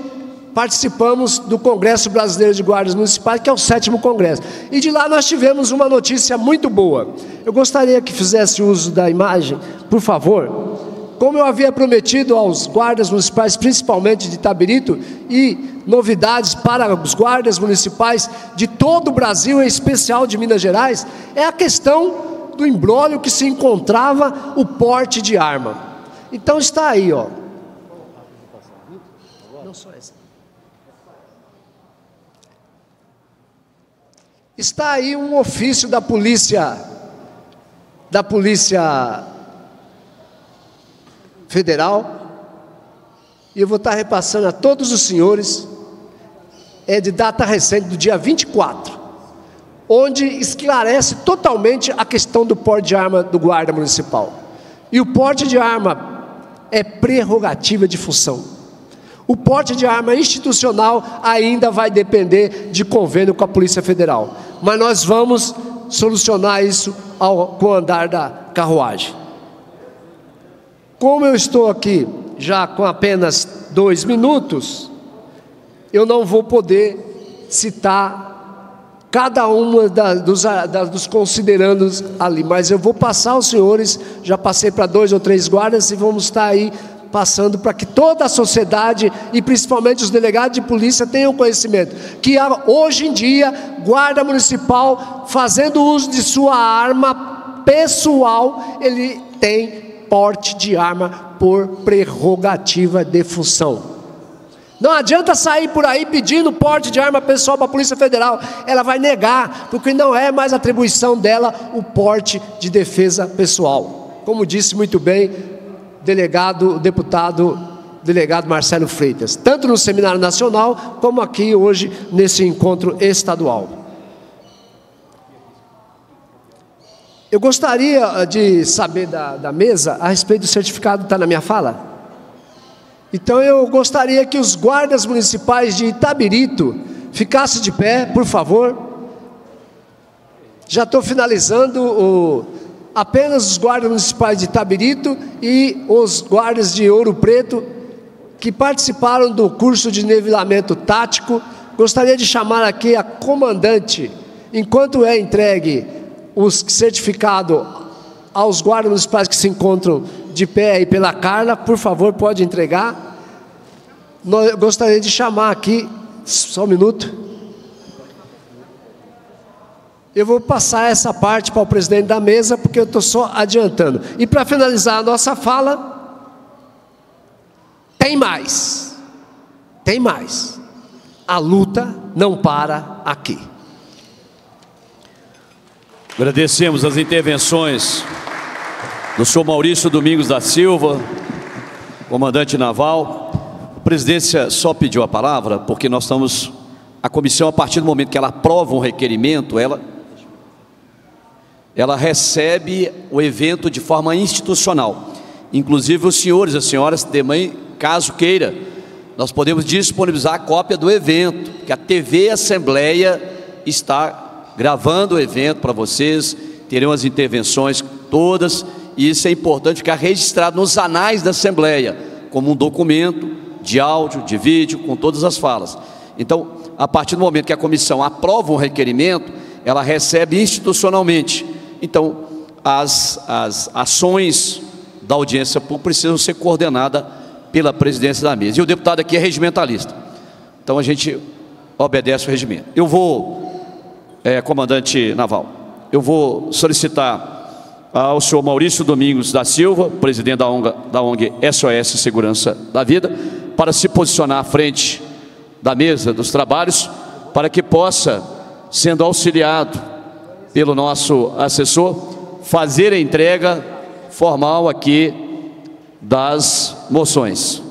participamos do Congresso Brasileiro de Guardas Municipais, que é o sétimo congresso. E de lá nós tivemos uma notícia muito boa. Eu gostaria que fizesse uso da imagem, por favor. Como eu havia prometido aos guardas municipais, principalmente de Tabirito, e novidades para os guardas municipais de todo o Brasil, em especial de Minas Gerais, é a questão do embrólio que se encontrava o porte de arma. Então está aí, ó. Não só essa. Está aí um ofício da polícia da polícia federal e eu vou estar repassando a todos os senhores é de data recente, do dia 24, onde esclarece totalmente a questão do porte de arma do guarda municipal. E o porte de arma é prerrogativa de função. O porte de arma institucional ainda vai depender de convênio com a Polícia Federal. Mas nós vamos solucionar isso ao, com o andar da carruagem. Como eu estou aqui já com apenas dois minutos, eu não vou poder citar cada uma da, dos, da, dos considerandos ali, mas eu vou passar aos senhores, já passei para dois ou três guardas e vamos estar aí passando para que toda a sociedade e principalmente os delegados de polícia tenham conhecimento que há, hoje em dia guarda municipal fazendo uso de sua arma pessoal, ele tem porte de arma por prerrogativa de função. Não adianta sair por aí pedindo porte de arma pessoal para a Polícia Federal. Ela vai negar, porque não é mais atribuição dela o porte de defesa pessoal. Como disse muito bem delegado, deputado delegado Marcelo Freitas, tanto no Seminário Nacional como aqui hoje nesse encontro estadual. Eu gostaria eh, de saber da, da mesa a respeito do certificado, está na minha fala? Então eu gostaria que os guardas municipais de Itabirito ficassem de pé, por favor. Já estou finalizando o, apenas os guardas municipais de Tabirito e os guardas de Ouro Preto que participaram do curso de nivelamento tático. Gostaria de chamar aqui a comandante, enquanto é entregue o certificado aos guardas municipais que se encontram de pé aí pela Carla, por favor, pode entregar. Gostaria de chamar aqui, só um minuto. Eu vou passar essa parte para o presidente da mesa, porque eu estou só adiantando. E para finalizar a nossa fala, tem mais. Tem mais. A luta não para aqui. Agradecemos as intervenções do senhor Maurício Domingos da Silva, comandante naval. A presidência só pediu a palavra porque nós estamos. A comissão, a partir do momento que ela aprova um requerimento, ela ela recebe o evento de forma institucional. Inclusive os senhores e as senhoras também, caso queira, nós podemos disponibilizar a cópia do evento, que a TV Assembleia está gravando o evento para vocês, terão as intervenções todas, e isso é importante ficar registrado nos anais da Assembleia, como um documento de áudio, de vídeo, com todas as falas. Então, a partir do momento que a comissão aprova um requerimento, ela recebe institucionalmente então, as, as ações da audiência pública precisam ser coordenadas pela presidência da mesa. E o deputado aqui é regimentalista. Então a gente obedece o regimento. Eu vou, é, comandante naval, eu vou solicitar ao senhor Maurício Domingos da Silva, presidente da ONG, da ONG SOS Segurança da Vida, para se posicionar à frente da mesa dos trabalhos, para que possa, sendo auxiliado pelo nosso assessor, fazer a entrega formal aqui das moções.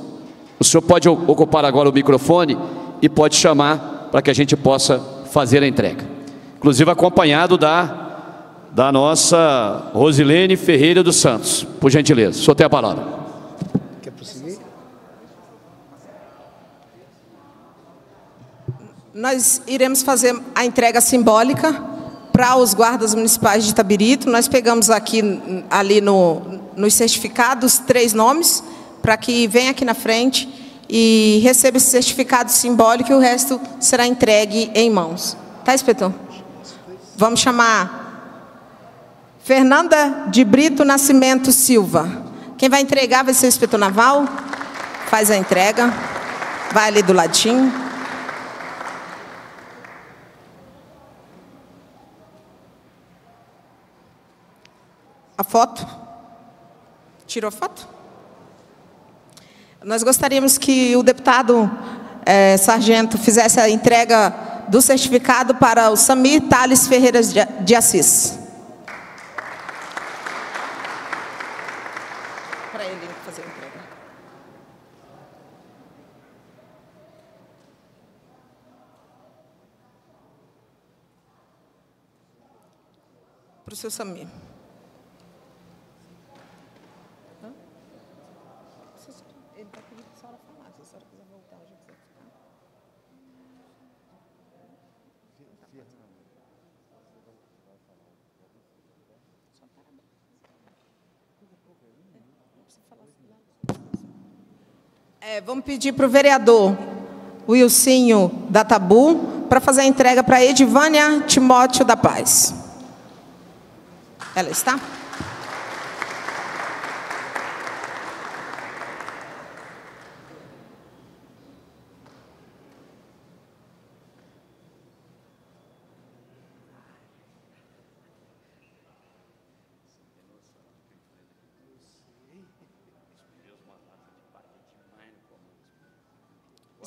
O senhor pode ocupar agora o microfone e pode chamar para que a gente possa fazer a entrega. Inclusive acompanhado da da nossa Rosilene Ferreira dos Santos. Por gentileza, senhor tem a palavra. Quer prosseguir? Nós iremos fazer a entrega simbólica para os guardas municipais de Itabirito. Nós pegamos aqui, ali no, nos certificados, três nomes, para que venha aqui na frente e receba esse certificado simbólico e o resto será entregue em mãos. Tá, inspetor? Vamos chamar Fernanda de Brito Nascimento Silva. Quem vai entregar vai ser o inspetor naval. Faz a entrega. Vai ali do ladinho. A foto? Tirou a foto? Nós gostaríamos que o deputado é, Sargento fizesse a entrega do certificado para o Samir Tales Ferreira de Assis. Para ele fazer. Para o seu Samir. É, vamos pedir para o vereador Wilsinho da Tabu para fazer a entrega para Edivânia Timóteo da Paz. Ela está?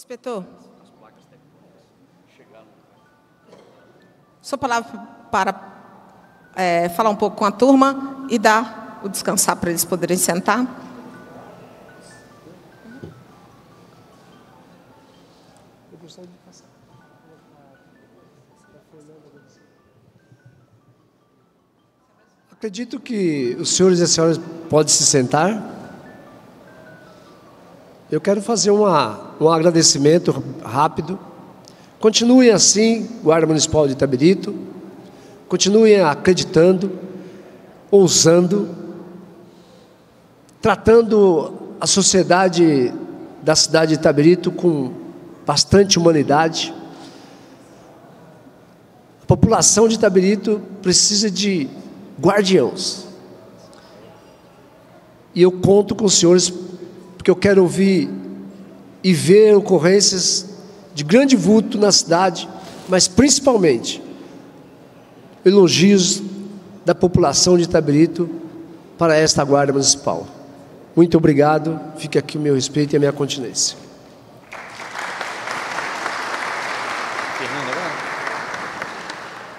Inspetor. Sua palavra para é, falar um pouco com a turma e dar o descansar para eles poderem sentar. Acredito que os senhores e as senhoras podem se sentar. Eu quero fazer uma, um agradecimento rápido. Continuem assim, Guarda Municipal de Itabirito. Continuem acreditando. ousando, tratando a sociedade da cidade de Itabirito com bastante humanidade. A população de Itabirito precisa de guardiãos. E eu conto com os senhores, porque eu quero ouvir e ver ocorrências de grande vulto na cidade, mas principalmente elogios da população de Itabirito para esta Guarda Municipal. Muito obrigado, fica aqui o meu respeito e a minha continência.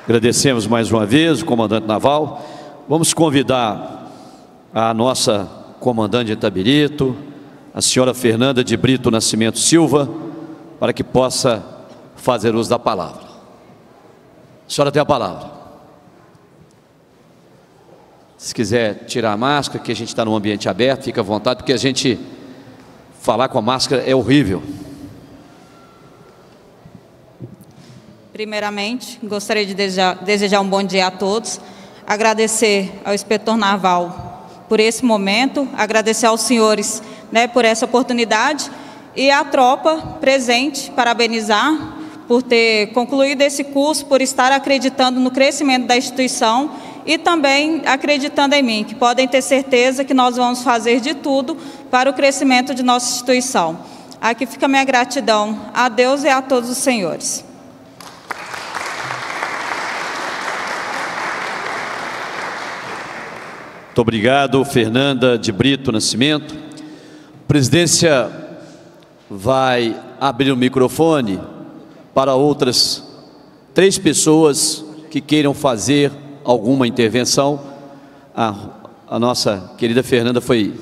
Agradecemos mais uma vez o comandante naval. Vamos convidar a nossa comandante de Itabirito, a senhora Fernanda de Brito Nascimento Silva, para que possa fazer uso da palavra. A senhora tem a palavra. Se quiser tirar a máscara, que a gente está num ambiente aberto, fica à vontade, porque a gente falar com a máscara é horrível. Primeiramente, gostaria de desejar, desejar um bom dia a todos, agradecer ao inspetor naval por esse momento, agradecer aos senhores né, por essa oportunidade e à tropa presente, parabenizar por ter concluído esse curso, por estar acreditando no crescimento da instituição e também acreditando em mim, que podem ter certeza que nós vamos fazer de tudo para o crescimento de nossa instituição. Aqui fica minha gratidão a Deus e a todos os senhores. Muito obrigado, Fernanda de Brito Nascimento. Presidência vai abrir o microfone para outras três pessoas que queiram fazer alguma intervenção. A, a nossa querida Fernanda foi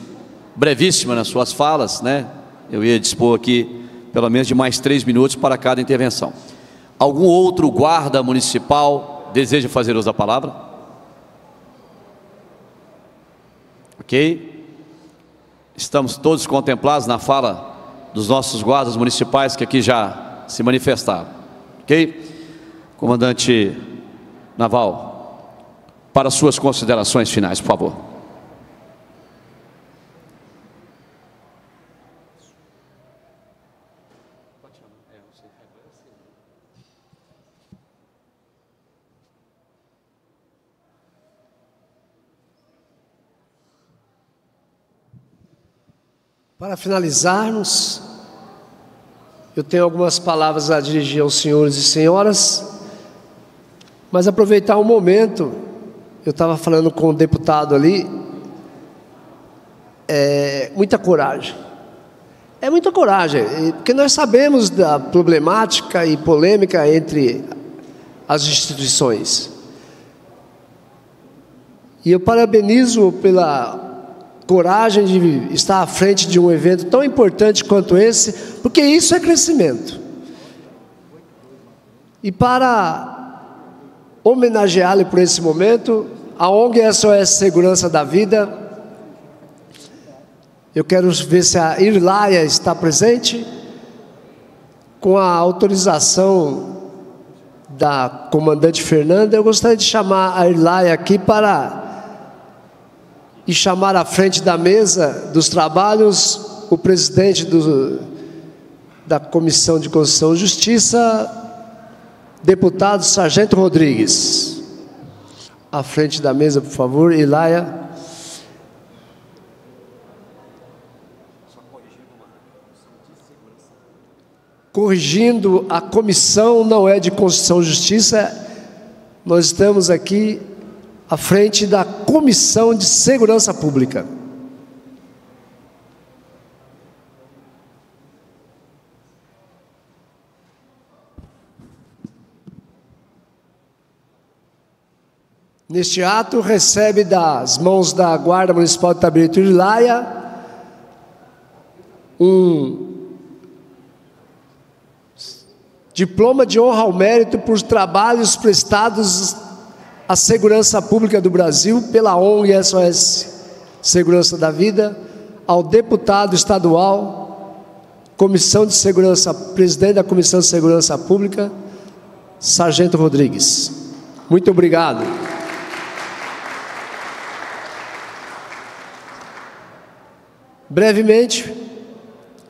brevíssima nas suas falas, né? Eu ia dispor aqui pelo menos de mais três minutos para cada intervenção. Algum outro guarda municipal deseja fazer uso da palavra? Ok? Estamos todos contemplados na fala dos nossos guardas municipais que aqui já se manifestaram. Ok? Comandante Naval, para suas considerações finais, por favor. Para finalizarmos, eu tenho algumas palavras a dirigir aos senhores e senhoras, mas aproveitar o um momento eu estava falando com o deputado ali, é, muita coragem. É muita coragem, porque nós sabemos da problemática e polêmica entre as instituições. E eu parabenizo pela coragem de estar à frente de um evento tão importante quanto esse, porque isso é crescimento. E para homenageá-lo por esse momento, a ONG SOS Segurança da Vida. Eu quero ver se a Irlaia está presente. Com a autorização da comandante Fernanda, eu gostaria de chamar a Irlaia aqui para e chamar à frente da mesa dos trabalhos o presidente do, da Comissão de Constituição e Justiça, deputado Sargento Rodrigues à frente da mesa, por favor, Ilaia. Corrigindo, a comissão não é de Constituição e Justiça, nós estamos aqui à frente da Comissão de Segurança Pública. Neste ato, recebe das mãos da Guarda Municipal de Tabirito Laia um diploma de honra ao mérito por trabalhos prestados a segurança pública do Brasil pela ONG SOS Segurança da Vida, ao deputado estadual, Comissão de Segurança, presidente da Comissão de Segurança Pública, Sargento Rodrigues. Muito obrigado. Brevemente,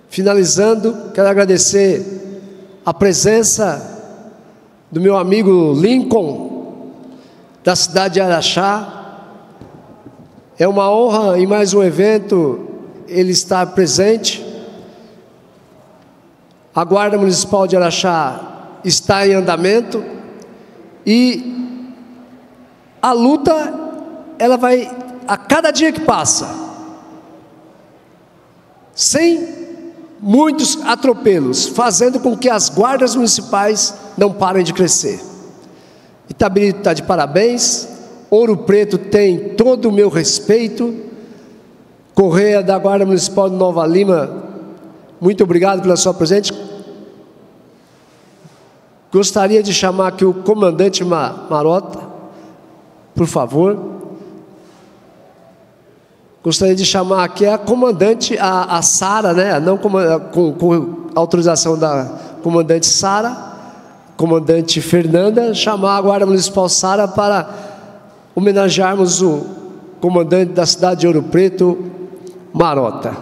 finalizando, quero agradecer a presença do meu amigo Lincoln da cidade de Araxá. É uma honra em mais um evento ele estar presente. A Guarda Municipal de Araxá está em andamento e a luta ela vai a cada dia que passa, sem muitos atropelos, fazendo com que as guardas municipais não parem de crescer. Itabirito está de parabéns, Ouro Preto tem todo o meu respeito, Correia da Guarda Municipal de Nova Lima, muito obrigado pela sua presença. Gostaria de chamar aqui o comandante Marota, por favor. Gostaria de chamar aqui a comandante, a, a Sara, né? Não com, com, com autorização da comandante Sara, comandante Fernanda, chamar a Guarda Municipal Sara para homenagearmos o comandante da cidade de Ouro Preto, Marota.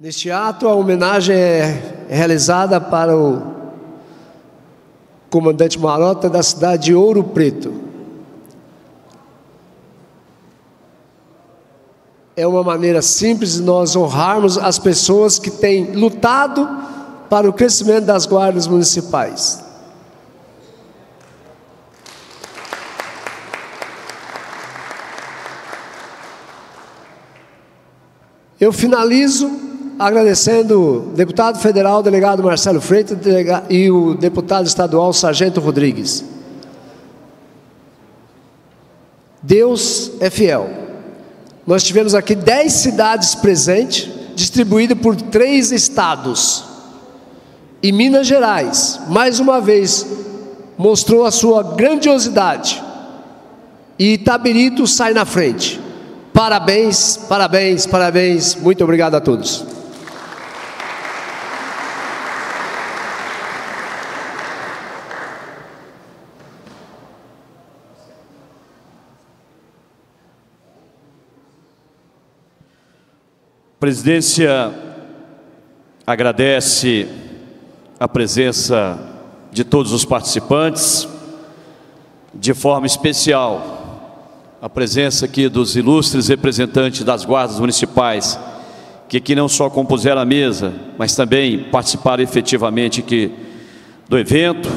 Neste ato, a homenagem é realizada para o comandante Marota da cidade de Ouro Preto. É uma maneira simples de nós honrarmos as pessoas que têm lutado para o crescimento das guardas municipais. Eu finalizo agradecendo o deputado federal, delegado Marcelo Freitas e o deputado estadual Sargento Rodrigues. Deus é fiel. Nós tivemos aqui dez cidades presentes, distribuídas por três estados. E Minas Gerais, mais uma vez, mostrou a sua grandiosidade. E Itabirito sai na frente. Parabéns, parabéns, parabéns. Muito obrigado a todos. Presidência agradece a presença de todos os participantes, de forma especial a presença aqui dos ilustres representantes das guardas municipais, que aqui não só compuseram a mesa, mas também participaram efetivamente aqui do evento,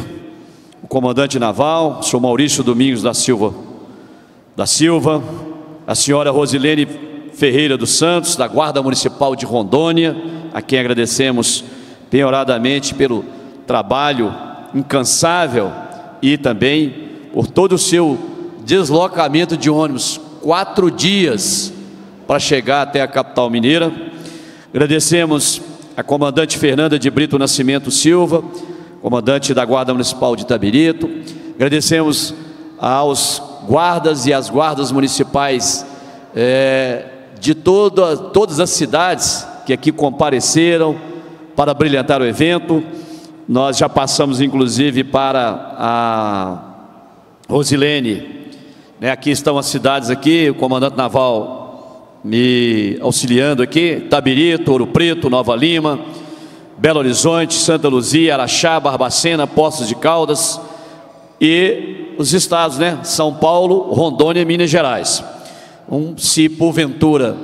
o comandante naval, o senhor Maurício Domingos da Silva, da Silva, a senhora Rosilene Ferreira dos Santos, da Guarda Municipal de Rondônia, a quem agradecemos penhoradamente pelo trabalho incansável e também por todo o seu deslocamento de ônibus, quatro dias para chegar até a capital mineira. Agradecemos a comandante Fernanda de Brito Nascimento Silva, comandante da Guarda Municipal de Itabirito. Agradecemos aos guardas e às guardas municipais é, de toda, todas as cidades que aqui compareceram para brilhantar o evento. Nós já passamos, inclusive, para a Rosilene. Né, aqui estão as cidades aqui, o comandante naval me auxiliando aqui, Tabirito, Ouro Preto, Nova Lima, Belo Horizonte, Santa Luzia, Araxá, Barbacena, Poços de Caldas e os estados, né? São Paulo, Rondônia e Minas Gerais. Um, se porventura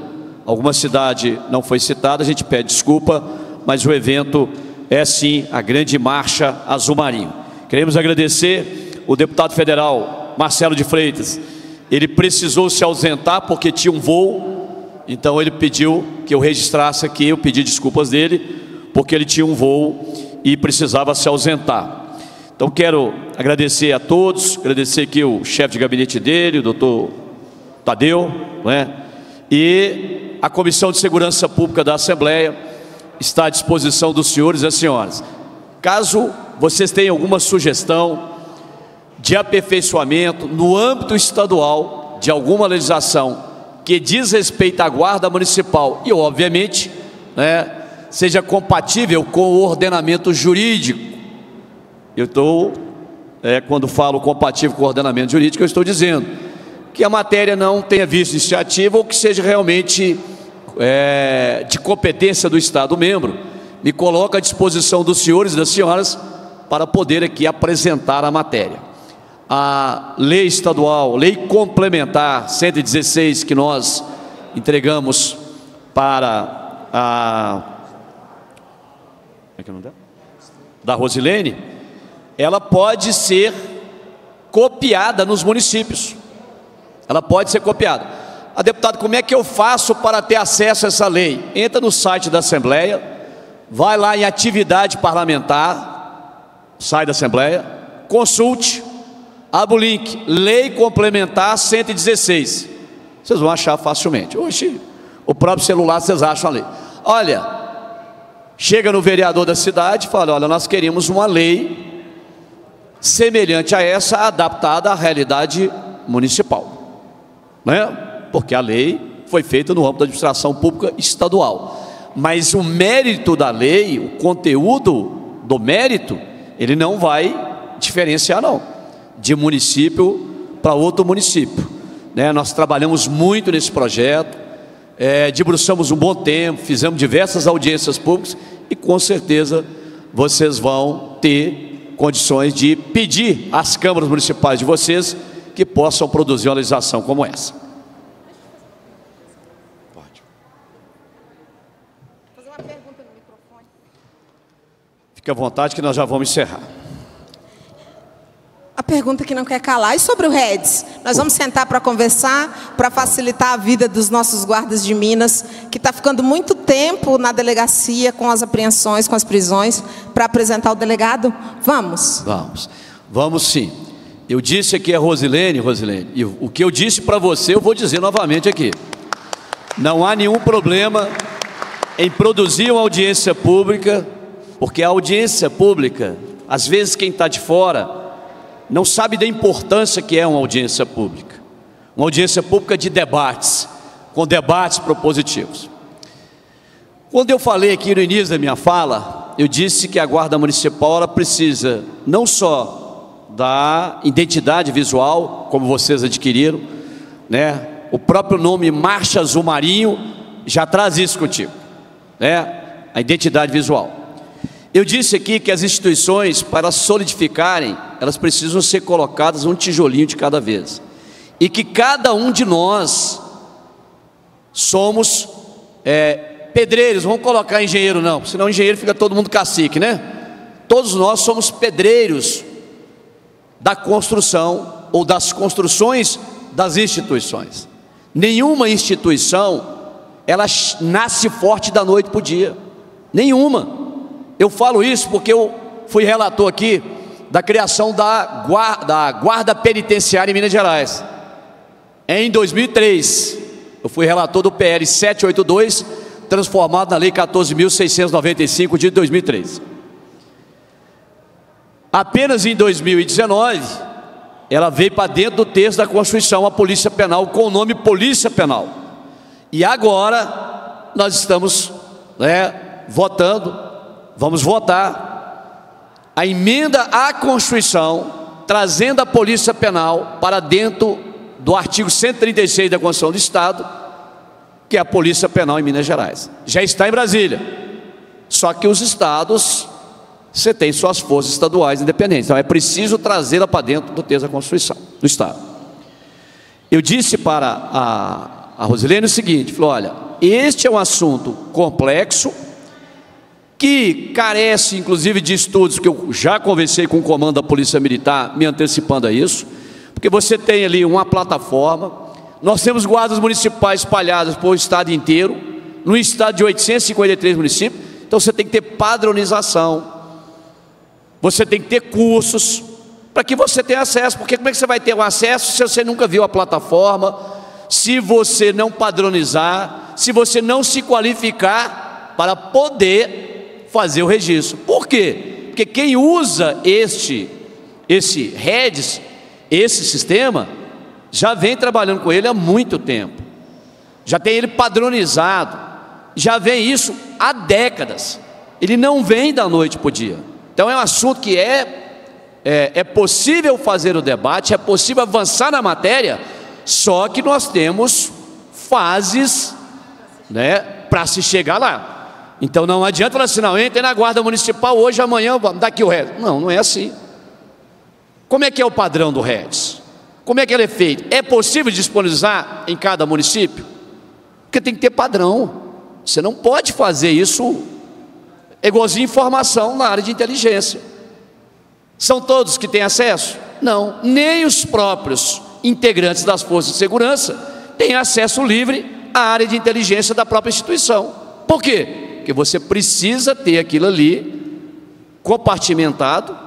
alguma cidade não foi citada, a gente pede desculpa, mas o evento é sim a grande marcha azul marinho. Queremos agradecer o deputado federal Marcelo de Freitas. Ele precisou se ausentar porque tinha um voo, então ele pediu que eu registrasse aqui, eu pedi desculpas dele, porque ele tinha um voo e precisava se ausentar. Então quero agradecer a todos, agradecer aqui o chefe de gabinete dele, o doutor Tadeu, não é? E a Comissão de Segurança Pública da Assembleia está à disposição dos senhores e senhoras. Caso vocês tenham alguma sugestão de aperfeiçoamento no âmbito estadual de alguma legislação que diz respeito à guarda municipal e, obviamente, né, seja compatível com o ordenamento jurídico. Eu estou, é, quando falo compatível com o ordenamento jurídico, eu estou dizendo que a matéria não tenha visto iniciativa ou que seja realmente é, de competência do Estado membro. Me coloco à disposição dos senhores e das senhoras para poder aqui apresentar a matéria. A lei estadual, lei complementar 116 que nós entregamos para a é que não deu? da Rosilene, ela pode ser copiada nos municípios. Ela pode ser copiada. A deputada, como é que eu faço para ter acesso a essa lei? Entra no site da Assembleia, vai lá em atividade parlamentar, sai da Assembleia, consulte, abre o link, Lei Complementar 116. Vocês vão achar facilmente. Hoje, o próprio celular vocês acham ali. Olha, chega no vereador da cidade e fala: olha, nós queríamos uma lei semelhante a essa, adaptada à realidade municipal né? porque a lei foi feita no âmbito da administração pública estadual. Mas o mérito da lei, o conteúdo do mérito, ele não vai diferenciar, não, de município para outro município. Né? Nós trabalhamos muito nesse projeto, é, debruçamos um bom tempo, fizemos diversas audiências públicas e com certeza vocês vão ter condições de pedir às câmaras municipais de vocês que possam produzir uma legislação como essa. Pode. Fazer uma pergunta no microfone. Fique à vontade que nós já vamos encerrar. A pergunta que não quer calar. E sobre o REDS? Nós vamos sentar para conversar, para facilitar a vida dos nossos guardas de Minas, que está ficando muito tempo na delegacia com as apreensões, com as prisões, para apresentar o delegado? Vamos? Vamos. Vamos sim. Eu disse aqui a Rosilene, Rosilene, e o que eu disse para você eu vou dizer novamente aqui. Não há nenhum problema em produzir uma audiência pública, porque a audiência pública, às vezes quem está de fora, não sabe da importância que é uma audiência pública. Uma audiência pública de debates, com debates propositivos. Quando eu falei aqui no início da minha fala, eu disse que a Guarda Municipal ela precisa não só da identidade visual, como vocês adquiriram, né? O próprio nome Marcha Azul Marinho já traz isso contigo, né? A identidade visual. Eu disse aqui que as instituições, para solidificarem, elas precisam ser colocadas um tijolinho de cada vez. E que cada um de nós somos é, pedreiros, vamos colocar engenheiro não, senão engenheiro fica todo mundo cacique, né? Todos nós somos pedreiros da construção ou das construções das instituições. Nenhuma instituição ela nasce forte da noite para o dia. Nenhuma. Eu falo isso porque eu fui relator aqui da criação da guarda, da guarda penitenciária em Minas Gerais. Em 2003, eu fui relator do PL 782, transformado na Lei 14.695 de 2003. Apenas em 2019, ela veio para dentro do texto da Constituição, a Polícia Penal, com o nome Polícia Penal. E agora nós estamos né, votando, vamos votar a emenda à Constituição, trazendo a Polícia Penal para dentro do artigo 136 da Constituição do Estado, que é a Polícia Penal em Minas Gerais. Já está em Brasília. Só que os estados você tem suas forças estaduais independentes. Então é preciso trazê-la para dentro do texto da Constituição, do Estado. Eu disse para a, a Rosilene o seguinte: falou, olha, este é um assunto complexo, que carece inclusive de estudos, que eu já conversei com o comando da Polícia Militar, me antecipando a isso, porque você tem ali uma plataforma, nós temos guardas municipais espalhadas por o estado inteiro, no estado de 853 municípios, então você tem que ter padronização, você tem que ter cursos para que você tenha acesso, porque como é que você vai ter um acesso se você nunca viu a plataforma, se você não padronizar, se você não se qualificar para poder fazer o registro. Por quê? Porque quem usa este esse REDS, esse sistema, já vem trabalhando com ele há muito tempo. já tem ele padronizado, já vem isso há décadas. Ele não vem da noite para o dia. Então é um assunto que é, é, é possível fazer o debate, é possível avançar na matéria, só que nós temos fases né, para se chegar lá. Então não adianta falar assim, não, entre na guarda municipal hoje, amanhã, daqui o resto. Não, não é assim. Como é que é o padrão do REDS? Como é que ele é feito? É possível disponibilizar em cada município? Porque tem que ter padrão. Você não pode fazer isso igualzinho informação na área de inteligência. São todos que têm acesso? Não, nem os próprios integrantes das forças de segurança têm acesso livre à área de inteligência da própria instituição. Por quê? Porque você precisa ter aquilo ali compartimentado,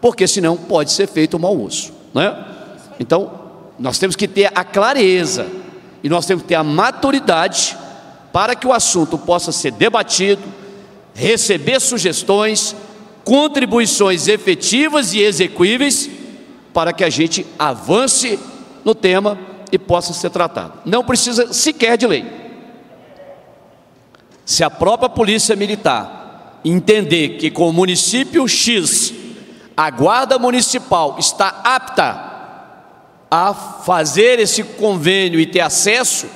porque senão pode ser feito um mau uso, né? Então, nós temos que ter a clareza e nós temos que ter a maturidade para que o assunto possa ser debatido, receber sugestões, contribuições efetivas e execuíveis para que a gente avance no tema e possa ser tratado. Não precisa sequer de lei. Se a própria Polícia Militar entender que com o município X a Guarda Municipal está apta a fazer esse convênio e ter acesso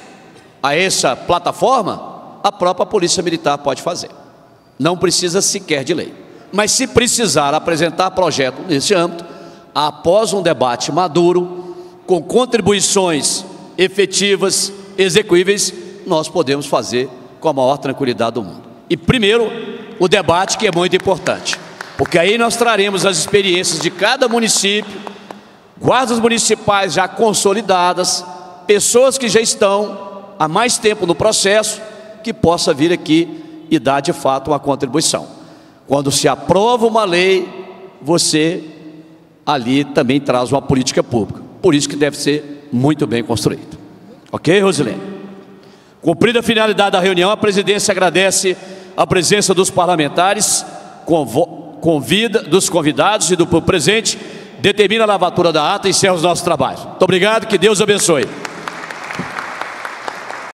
a essa plataforma, a própria Polícia Militar pode fazer. Não precisa sequer de lei. Mas se precisar apresentar projeto nesse âmbito, após um debate maduro, com contribuições efetivas, execuíveis, nós podemos fazer com a maior tranquilidade do mundo. E primeiro, o debate que é muito importante, porque aí nós traremos as experiências de cada município, guardas municipais já consolidadas, pessoas que já estão há mais tempo no processo, que possa vir aqui e dar de fato uma contribuição. Quando se aprova uma lei, você ali também traz uma política pública. Por isso que deve ser muito bem construído. Ok, Rosilene? Cumprida a finalidade da reunião, a presidência agradece a presença dos parlamentares, convida dos convidados e do presente, determina a lavatura da ata e encerra os nossos trabalhos. Muito obrigado, que Deus abençoe.